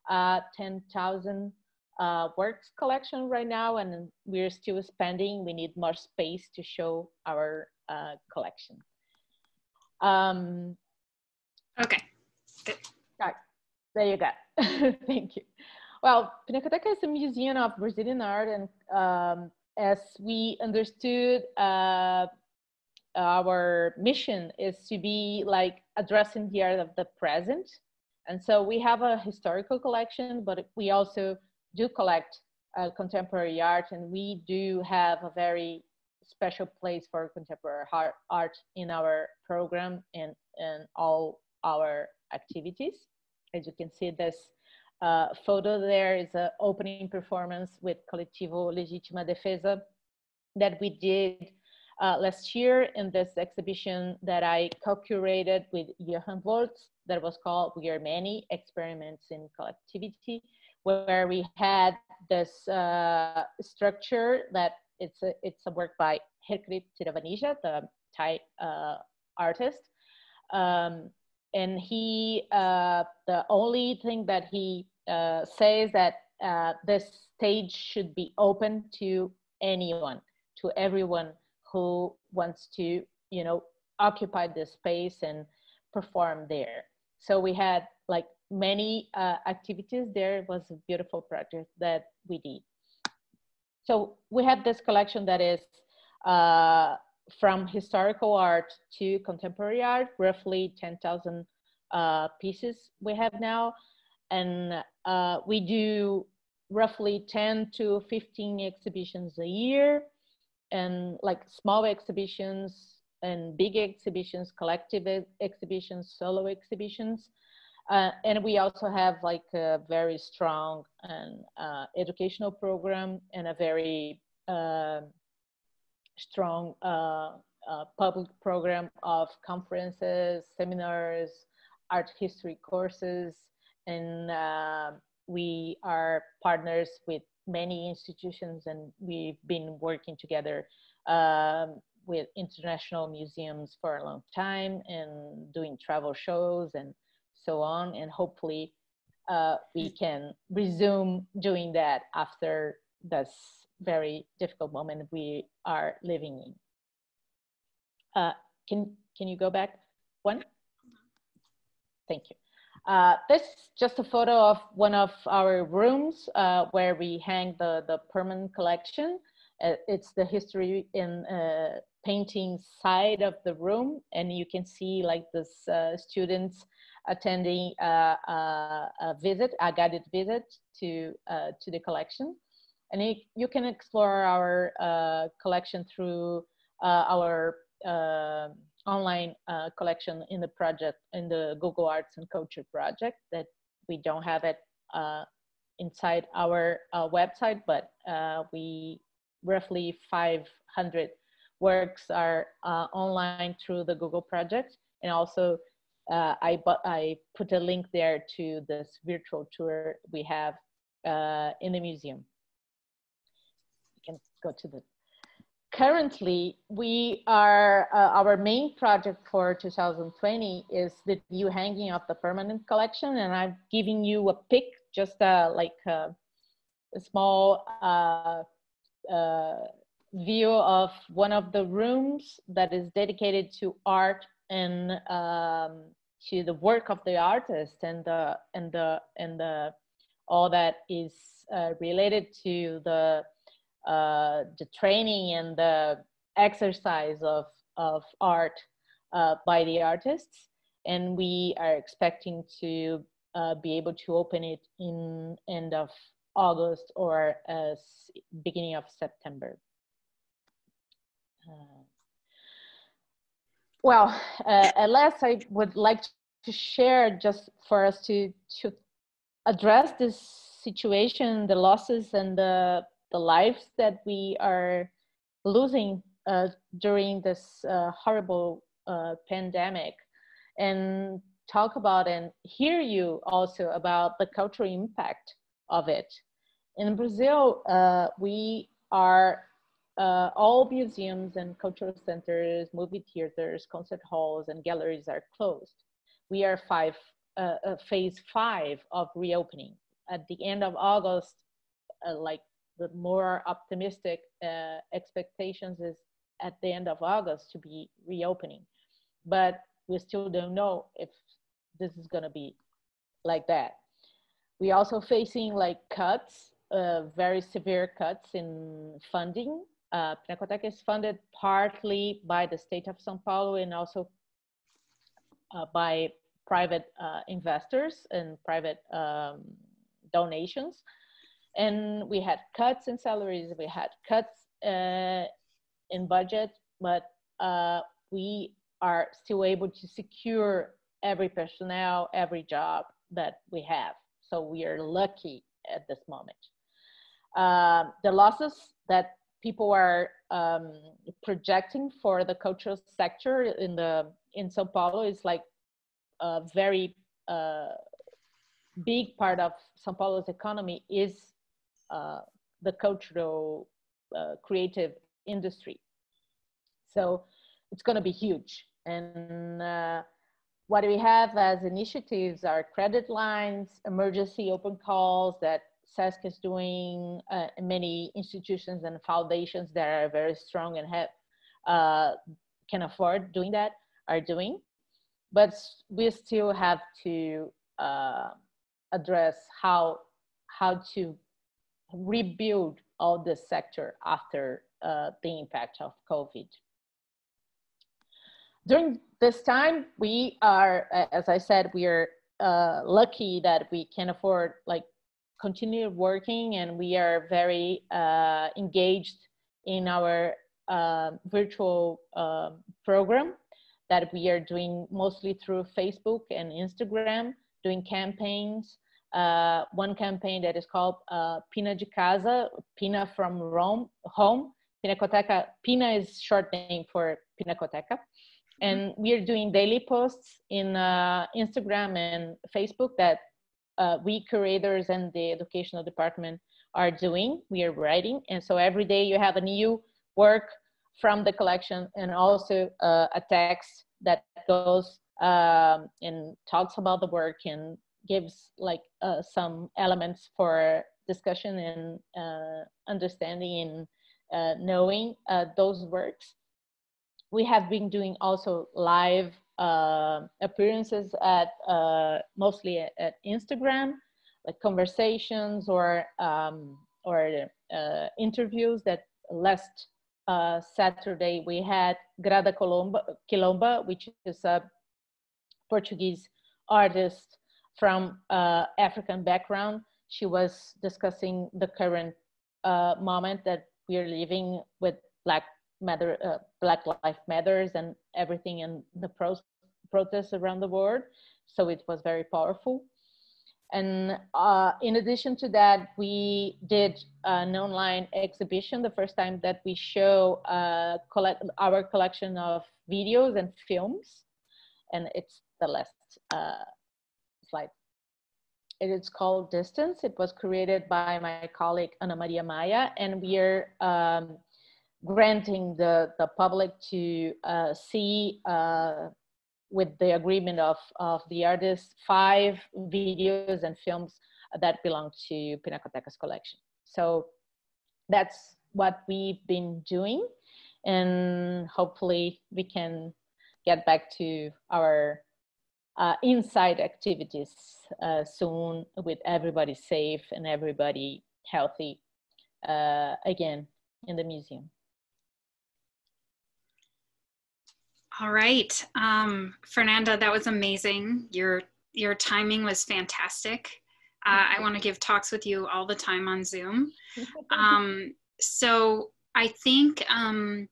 S2: uh, 10,000 uh, works collection right now and we're still expanding. We need more space to show our uh, collection. Um,
S1: okay. Good.
S2: Right. There you go. Thank you. Well, Pinacoteca is a museum of Brazilian art and um, as we understood uh, our mission is to be like addressing the art of the present. And so we have a historical collection, but we also do collect uh, contemporary art and we do have a very special place for contemporary art in our program and, and all our activities. As you can see this uh, photo there is an opening performance with Coletivo Legítima Defesa that we did uh, last year in this exhibition that I co-curated with Jochen Volz that was called We Are Many Experiments in Collectivity, where we had this uh, structure that it's a, it's a work by Rirkrit Tiravanija, the Thai uh, artist. Um, and he, uh, the only thing that he uh, says that uh, this stage should be open to anyone, to everyone who wants to, you know, occupy the space and perform there. So we had like many uh, activities there. It was a beautiful project that we did. So we have this collection that is uh, from historical art to contemporary art, roughly 10,000 uh, pieces we have now. And uh, we do roughly 10 to 15 exhibitions a year and like small exhibitions and big exhibitions, collective exhibitions, solo exhibitions. Uh, and we also have like a very strong and uh, educational program and a very uh, strong uh, uh, public program of conferences, seminars, art history courses, and uh, we are partners with many institutions and we've been working together um, with international museums for a long time and doing travel shows and so on. And hopefully uh, we can resume doing that after this very difficult moment we are living in. Uh, can, can you go back one? Thank you. Uh, this is just a photo of one of our rooms uh, where we hang the, the permanent collection. Uh, it's the history in uh, painting side of the room. And you can see like this uh, students attending a, a, visit, a guided visit to, uh, to the collection. And it, you can explore our collection through our online uh, collection in the project, in the Google Arts and Culture project that we don't have it uh, inside our uh, website, but uh, we roughly 500 works are uh, online through the Google project. And also I, I put a link there to this virtual tour we have in the museum. You can go to the currently we are uh, our main project for 2020 is the view hanging of the permanent collection and i'm giving you a pic just uh, like a, uh, a small uh, uh, view of one of the rooms that is dedicated to art and um, to the work of the artist and the and the and the all that is related to the uh, the training and the exercise of, of art uh, by the artists. And we are expecting to uh, be able to open it in end of August or beginning of September. Uh, well, uh, at last I would like to share just for us to, to address this situation, the losses and the the lives that we are losing uh, during this uh, horrible uh, pandemic and talk about and hear you also about the cultural impact of it. In Brazil, uh, we are uh, all museums and cultural centers, movie theaters, concert halls, and galleries are closed. We are five, uh, phase five of reopening. At the end of August, like the more optimistic uh, expectations is at the end of August to be reopening. But we still don't know if this is going to be like that. We also facing like cuts, uh, very severe cuts in funding. Uh, is funded partly by the state of São Paulo and also uh, by private uh, investors and private um, donations and we had cuts in salaries we had cuts uh, in budget but uh, we are still able to secure every personnel every job that we have. So we are lucky at this moment. Uh, the losses that people are um, projecting for the cultural sector in the in Sao Paulo is like a very uh, big part of Sao Paulo's economy is the cultural uh, creative industry. So it's going to be huge. And uh, what we have as initiatives are credit lines, emergency open calls that SESC is doing, uh, many institutions and foundations that are very strong and have uh, can afford doing that are doing. But we still have to uh, address how how to rebuild all the sector after uh, the impact of COVID. During this time, we are, as I said, we are uh, lucky that we can afford like continue working and we are very uh, engaged in our uh, virtual uh, program that we are doing mostly through Facebook and Instagram, doing campaigns. Uh, one campaign that is called uh, Pina de Casa, Pina from Rome, home. Pinacoteca, Pina is short name for Pinacoteca. And we are doing daily posts in uh, Instagram and Facebook that uh, we curators and the educational department are doing. We are writing, and so every day you have a new work from the collection and also uh, a text that goes um, and talks about the work and gives like uh, some elements for discussion and uh, understanding and uh, knowing uh, those works. We have been doing also live uh, appearances at mostly at, at, Instagram, like conversations or um, or interviews. That last uh, Saturday we had Grada Colomba, Kilomba, which is a Portuguese artist from uh, African background. She was discussing the current uh, moment that we are living with Black Matter, uh, Black Life Matters, and everything in the pro- protests around the world. So it was very powerful. And uh, in addition to that, we did an online exhibition, the first time that we show uh, collect our collection of videos and films. And it's the last uh, slide. It is called Distance. It was created by my colleague Ana Maria Maia, and we are um, granting the, the public to uh, see uh, with the agreement of, of the artist five videos and films that belong to Pinacoteca's collection. So that's what we've been doing and hopefully we can get back to our uh, inside activities uh, soon with everybody safe and everybody healthy uh, again in the museum.
S1: All right, um, Fernanda, that was amazing. Your your timing was fantastic. Uh, I want to give talks with you all the time on Zoom. Um, so I think um,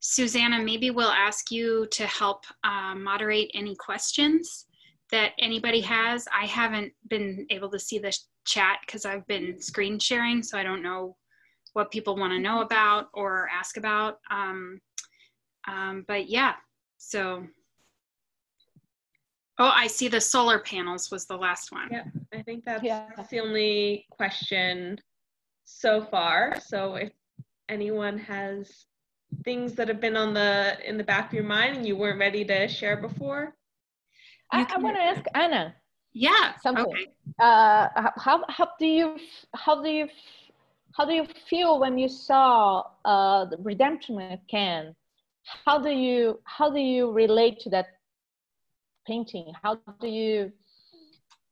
S1: Susanna, maybe we'll ask you to help uh, moderate any questions that anybody has. I haven't been able to see the chat because I've been screen sharing, so I don't know what people want to know about or ask about. Um, um, but yeah, so. Oh, I see the solar panels was the last one.
S4: Yeah, I think that's, yeah. that's the only question so far. So if anyone has things that have been on the in the back of your mind and you weren't ready to share before?
S2: I, I want to ask Anna.
S1: Yeah.
S2: Something. Okay. Uh, how how do you how do you how do you feel when you saw uh, the redemption at Cannes? How do you how do you relate to that painting? How do you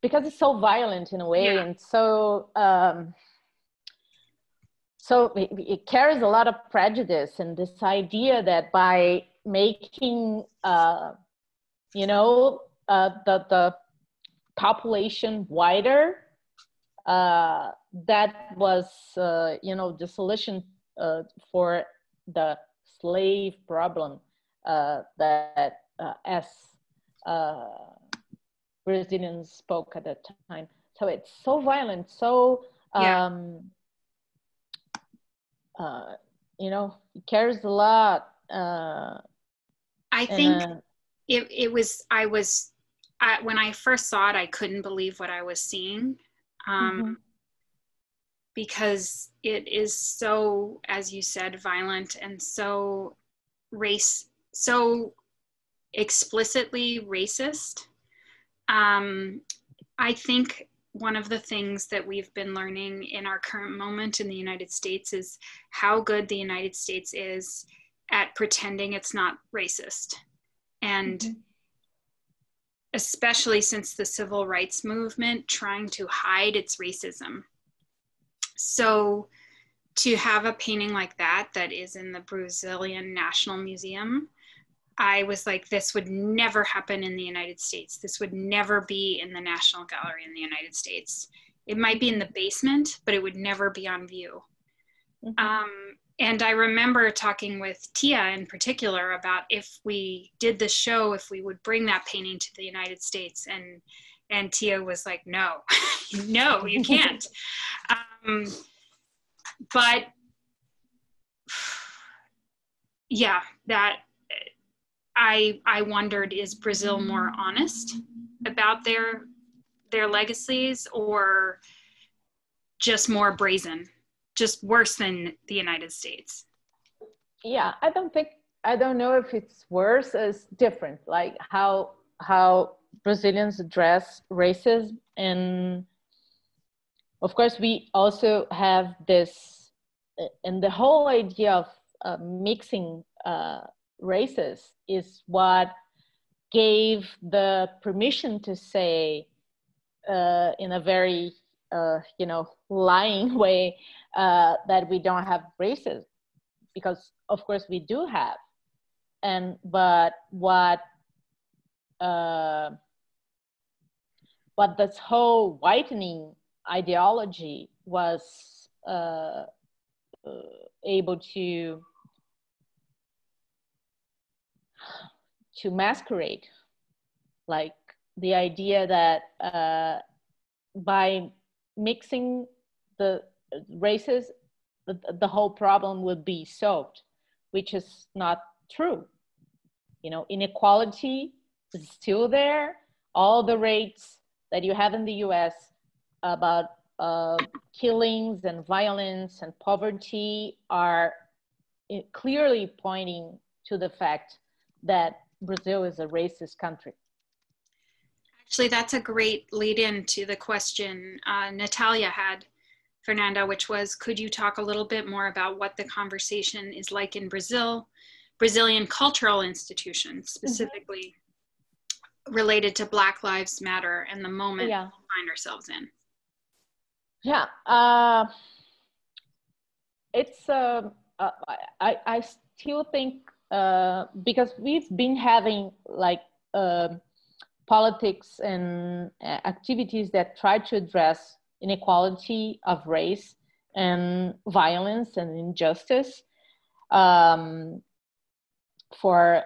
S2: because it's so violent in a way yeah. and so um, so it, it, carries a lot of prejudice and this idea that by making uh, you know uh, the the population wider uh, that was uh, you know the solution uh, for the slave problem uh, that as Brazilians spoke at that time. So it's so violent so um,
S1: yeah
S2: uh, you know, cares a lot. Uh,
S1: I think uh, it, it was, I was, I, when I first saw it, I couldn't believe what I was seeing. Um, mm-hmm. Because it is so, as you said, violent and so race, so explicitly racist. Um, I think one of the things that we've been learning in our current moment in the United States is how good the United States is at pretending it's not racist. And mm-hmm. especially since the civil rights movement trying to hide its racism. So to have a painting like that that is in the Brazilian National Museum I was like, this would never happen in the United States. This would never be in the National Gallery in the United States. It might be in the basement, but it would never be on view. Mm-hmm. Um, and I remember talking with Tia in particular about if we did the show, if we would bring that painting to the United States. And and Tia was like, no, no, you can't. um, but yeah, that I I wondered is Brazil more honest about their their legacies or just more brazen, just worse than the United States?
S2: Yeah, I don't think I don't know if it's worse. It's different, like how how Brazilians address racism, and of course we also have this, and the whole idea of uh, mixing uh, races is what gave the permission to say uh, in a very uh, you know lying way uh, that we don't have races. Because of course we do have. And but what uh, but this whole whitening ideology was uh, uh, able to to masquerade like the idea that uh, by mixing the races the, the whole problem would be solved which is not true. You know inequality is still there. All the rates that you have in the us about uh, killings and violence and poverty are clearly pointing to the fact that Brazil is a racist country?
S1: Actually, that's a great lead in to the question uh, Natalia had, Fernanda, which was could you talk a little bit more about what the conversation is like in Brazil, Brazilian cultural institutions, mm-hmm. specifically mm-hmm. related to Black Lives Matter and the moment yeah. we find ourselves in?
S2: Yeah, uh, it's, uh, uh I, I still think uh, because we've been having like uh, politics and uh, activities that try to address inequality of race and violence and injustice um, for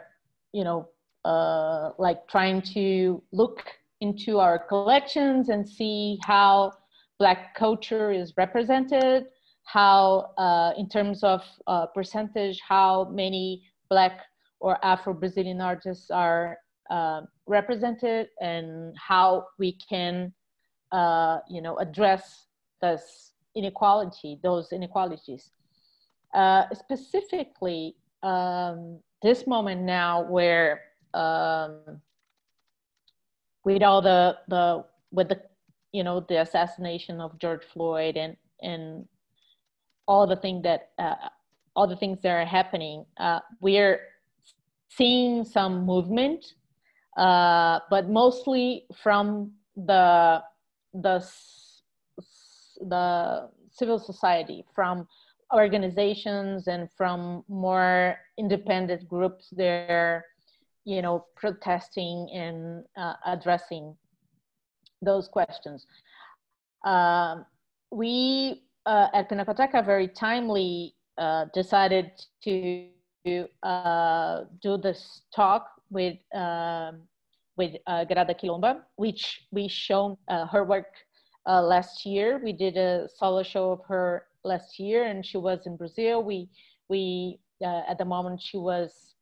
S2: you know uh, like trying to look into our collections and see how black culture is represented how uh, in terms of uh, percentage how many Black or Afro-Brazilian artists are uh, represented and how we can, uh, you know, address this inequality, those inequalities. Uh, specifically, um, this moment now where um, with all the, the, with the, you know, the assassination of George Floyd and, and all the thing that uh, all the things that are happening, uh, we're seeing some movement, uh, but mostly from the the the civil society, from organizations and from more independent groups there you know protesting and uh, addressing those questions. Um, we uh, at pinacoteca very timely uh, decided to uh, do this talk with um, with uh, Grada Kilomba, which we shown uh, her work uh, last year. We did a solo show of her last year, and she was in Brazil. We we uh, at the moment she was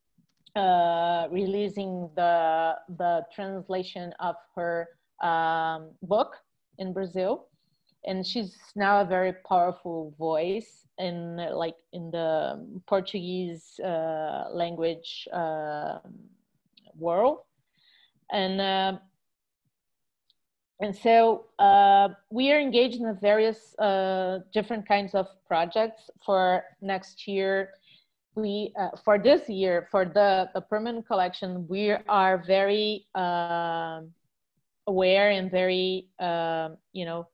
S2: releasing the the translation of her um, book in Brazil, and she's now a very powerful voice in like in the Portuguese uh, language uh, world, and uh, and so uh, we are engaged in various uh, different kinds of projects for next year. We uh, for this year for the, the permanent collection we are very aware and very you know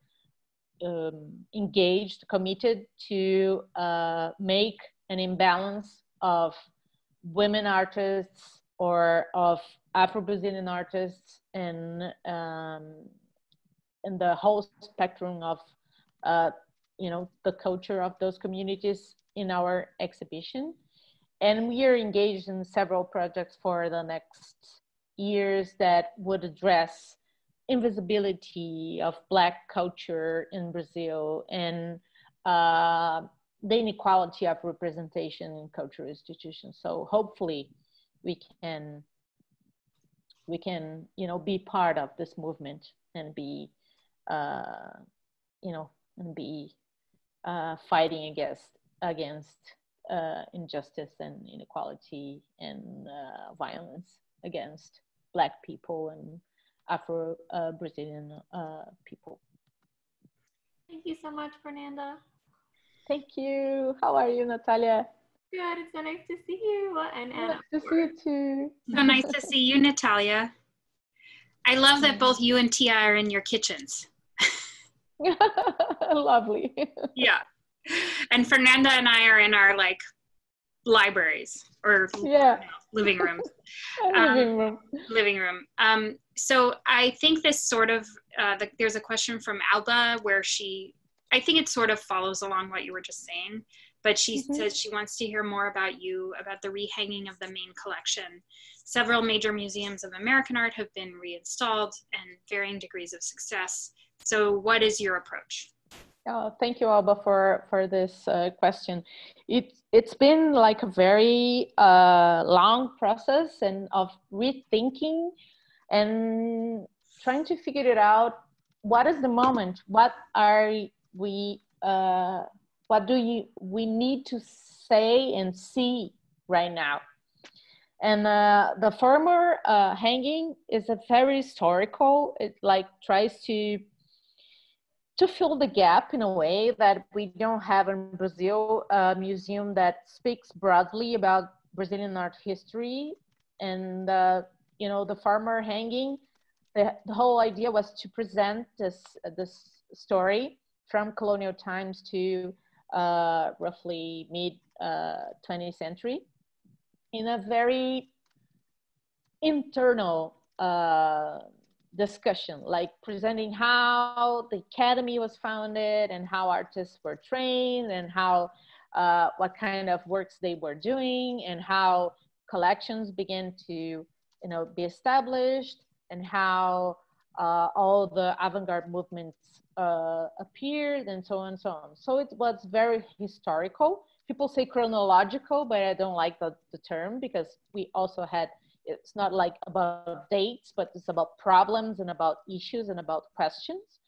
S2: um, engaged, committed to uh, make an imbalance of women artists or of Afro-Brazilian artists and um, in the whole spectrum of uh, you know the culture of those communities in our exhibition. And we are engaged in several projects for the next years that would address invisibility of black culture in brazil and uh, the inequality of representation in cultural institutions. So hopefully we can we can you know be part of this movement and be uh, you know, and be uh, fighting against against uh, injustice and inequality and uh, violence against Black people and Afro uh, Brazilian uh, people.
S8: Thank you so much, Fernanda.
S2: Thank you. How are you, Natalia?
S8: Good. It's so nice to see you. And Anna.
S2: Nice to see you too.
S1: So nice to see you, Natalia. I love that both you and Tia are in your kitchens.
S2: Lovely.
S1: yeah. And Fernanda and I are in our like libraries or
S2: yeah.
S1: You know, living rooms.
S2: um, living room.
S1: Living room. Um, so I think this sort of, uh, the, there's a question from Alba where she, I think it sort of follows along what you were just saying, but she mm-hmm. says she wants to hear more about you, about the rehanging of the main collection. Several major museums of American art have been reinstalled and varying degrees of success. So, what is your approach?
S2: Oh, thank you, Alba, for for this uh, question. It it's been like a very uh, long process and of rethinking and trying to figure it out. What is the moment? What are we? Uh, what do you we need to say and see right now? And uh, the former uh, hanging is a very historical. It like tries to to fill the gap in a way that we don't have in Brazil a museum that speaks broadly about Brazilian art history and uh, you know the farmer hanging. The, the whole idea was to present this this story from colonial times to uh, roughly mid uh, 20th century in a very internal uh, discussion, like presenting how the academy was founded and how artists were trained and how uh, what kind of works they were doing and how collections began to you know be established and how uh, all the avant-garde movements uh, appeared and so on and so on. So it was very historical. People say chronological, but I don't like the, the term because we also had it's not like about dates, but it's about problems and about issues and about questions.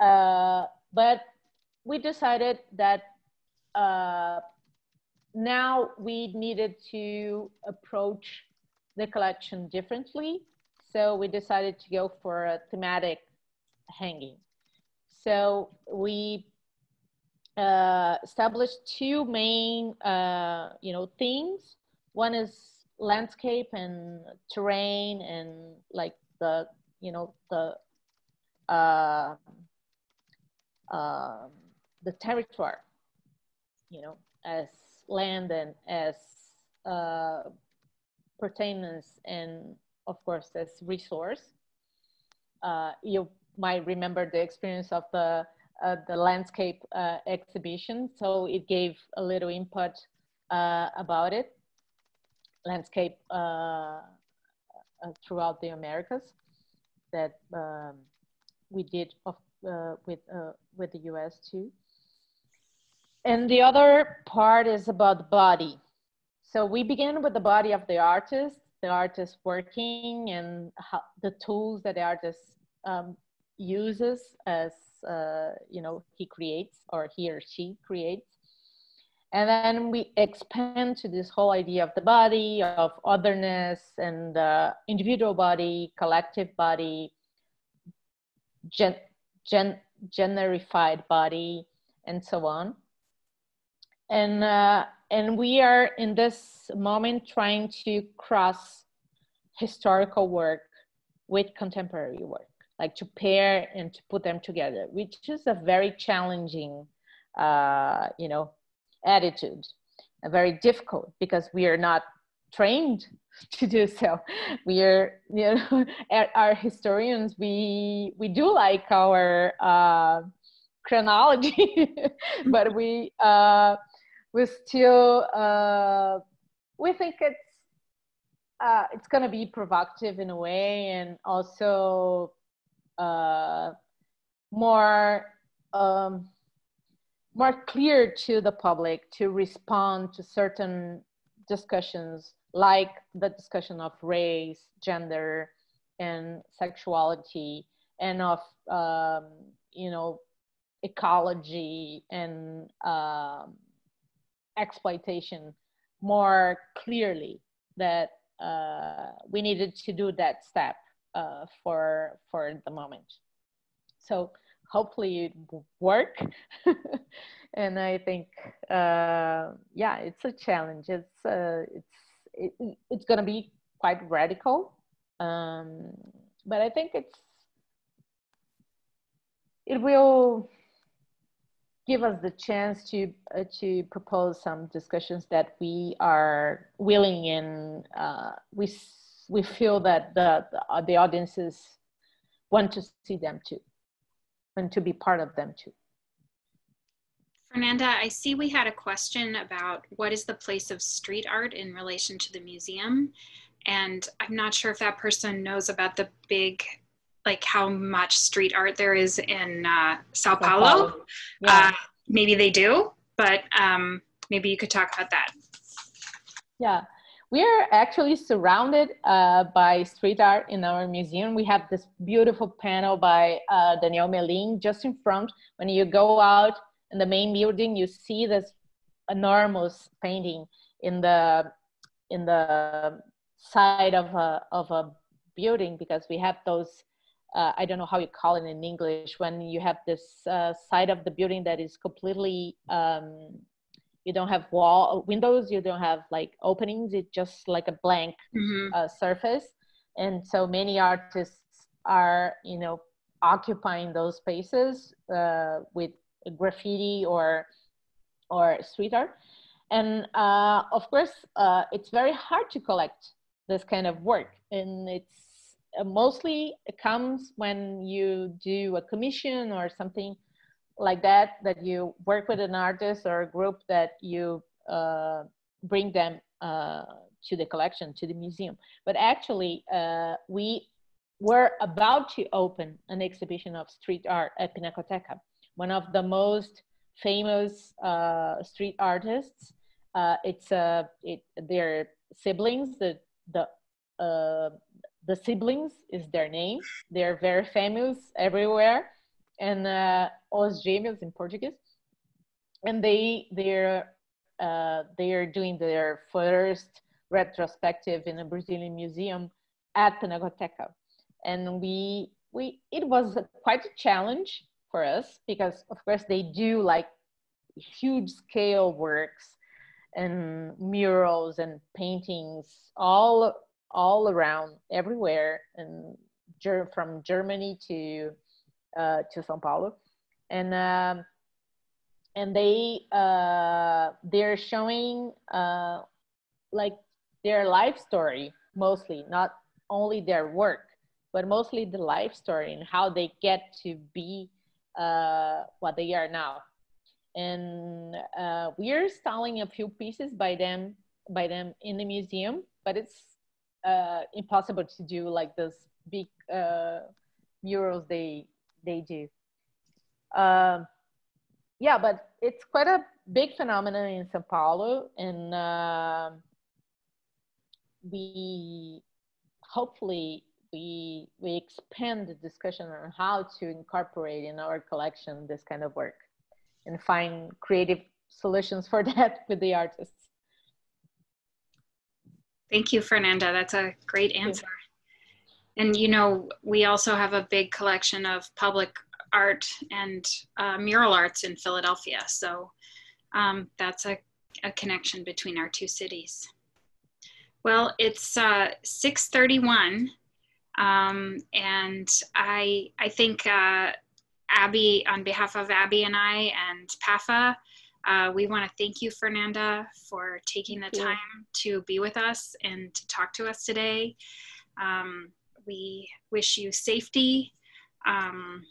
S2: Uh, but we decided that uh, now we needed to approach the collection differently. So we decided to go for a thematic hanging. So we uh, established two main, uh, you know, themes. One is landscape and terrain and like the you know the uh, uh, the territory you know as land and as pertainance and of course as resource uh, you might remember the experience of the uh, the landscape uh, exhibition so it gave a little input uh, about it landscape uh, uh, throughout the Americas that um, we did of, with, with the US too. and the other part is about the body. So we begin with the body of the artist, the artist working, and how, the tools that the artist um, uses as uh, you know he creates or he or she creates. And then we expand to this whole idea of the body, of otherness, and the individual body, collective body, gen, gen, generified body, and so on. And, uh, and we are in this moment trying to cross historical work with contemporary work, like to pair and to put them together, which is a very challenging, uh, you know, attitude, very difficult because we are not trained to do so. We are, you know, our historians, we we do like our uh, chronology, but we uh, we still uh, we think it's uh, it's going to be provocative in a way, and also uh, more. Um, more clear to the public to respond to certain discussions like the discussion of race, gender, and sexuality, and of um, you know ecology and um, exploitation more clearly that uh, we needed to do that step uh, for for the moment. So hopefully it will work. and I think, uh, yeah, it's a challenge. It's uh, it's it, it's gonna be quite radical, um, but I think it's it will give us the chance to uh, to propose some discussions that we are willing and uh, we we feel that the the, the audiences want to see them too and to be part of them too.
S1: Fernanda, I see we had a question about what is the place of street art in relation to the museum. And I'm not sure if that person knows about the big, like how much street art there is in uh, Sao, Sao Paulo. Paulo. Yeah. Uh, maybe they do, but um, maybe you could talk about that.
S2: Yeah, we are actually surrounded uh, by street art in our museum. We have this beautiful panel by uh, Daniel Melim just in front. When you go out in the main building, you see this enormous painting in the in the side of a of a building because we have those. Uh, I don't know how you call it in English when you have this uh, side of the building that is completely um, you don't have wall windows you don't have like openings it's just like a blank mm-hmm. uh, surface. And so many artists are you know occupying those spaces uh, with graffiti or or street art. And uh, of course uh, it's very hard to collect this kind of work. And it's mostly it comes when you do a commission or something like that that you work with an artist or a group that you uh, bring them uh, to the collection to the museum. But actually uh, we were about to open an exhibition of street art at pinacoteca. One of the most famous uh, street artists uh, it's uh, it, their siblings the the uh, the siblings is their name. They're very famous everywhere. And uh, Os Gêmeos in Portuguese, and they they're uh, they are doing their first retrospective in a Brazilian museum at Pinacoteca, and we we it was a, quite a challenge for us because of course they do like huge scale works and murals and paintings all all around everywhere and from Germany to uh, to São Paulo, and um, and they uh, they're showing uh, like their life story mostly, not only their work, but mostly the life story and how they get to be uh, what they are now. And uh, we're installing a few pieces by them by them in the museum, but it's uh, impossible to do like this big uh, murals they they do. Um, yeah, but it's quite a big phenomenon in Sao Paulo, and uh, we hopefully we we expand the discussion on how to incorporate in our collection this kind of work and find creative solutions for that with the artists.
S1: Thank you, Fernanda. That's a great answer. And you know, we also have a big collection of public art and uh, mural arts in Philadelphia. So um, that's a, a, connection between our two cities. Well, it's uh, 631 um, and I, I think uh, Abby, on behalf of Abby and I and PAFA, uh, we want to thank you, Fernanda, for taking the time to be with us and to talk to us today. Um, we wish you safety. Um,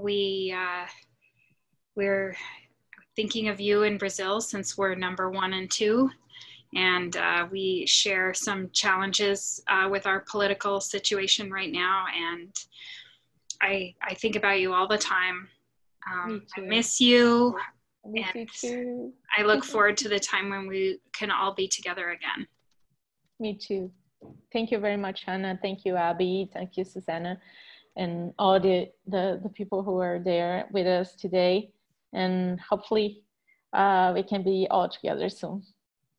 S1: we uh, we're thinking of you in Brazil since we're number one and two, and uh, we share some challenges uh, with our political situation right now. And I I think about you all the time. Um, I miss you.
S2: Me too.
S1: I look forward to the time when we can all be together again.
S2: Me too. Thank you very much, Hannah. Thank you, Abby. Thank you, Susanna, and all the, the, the people who are there with us today. And hopefully uh, we can be all together soon.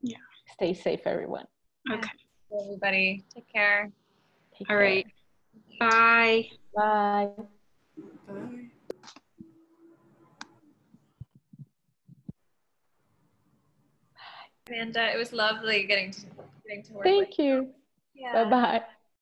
S1: Yeah.
S2: Stay safe, everyone.
S1: Okay.
S3: Everybody, take care.
S2: Take
S1: All
S2: care.
S1: right. Bye.
S2: Bye.
S6: Bye.
S3: Amanda, it was lovely getting to, getting to work with
S2: Thank you.
S3: Yeah.
S2: Bye bye.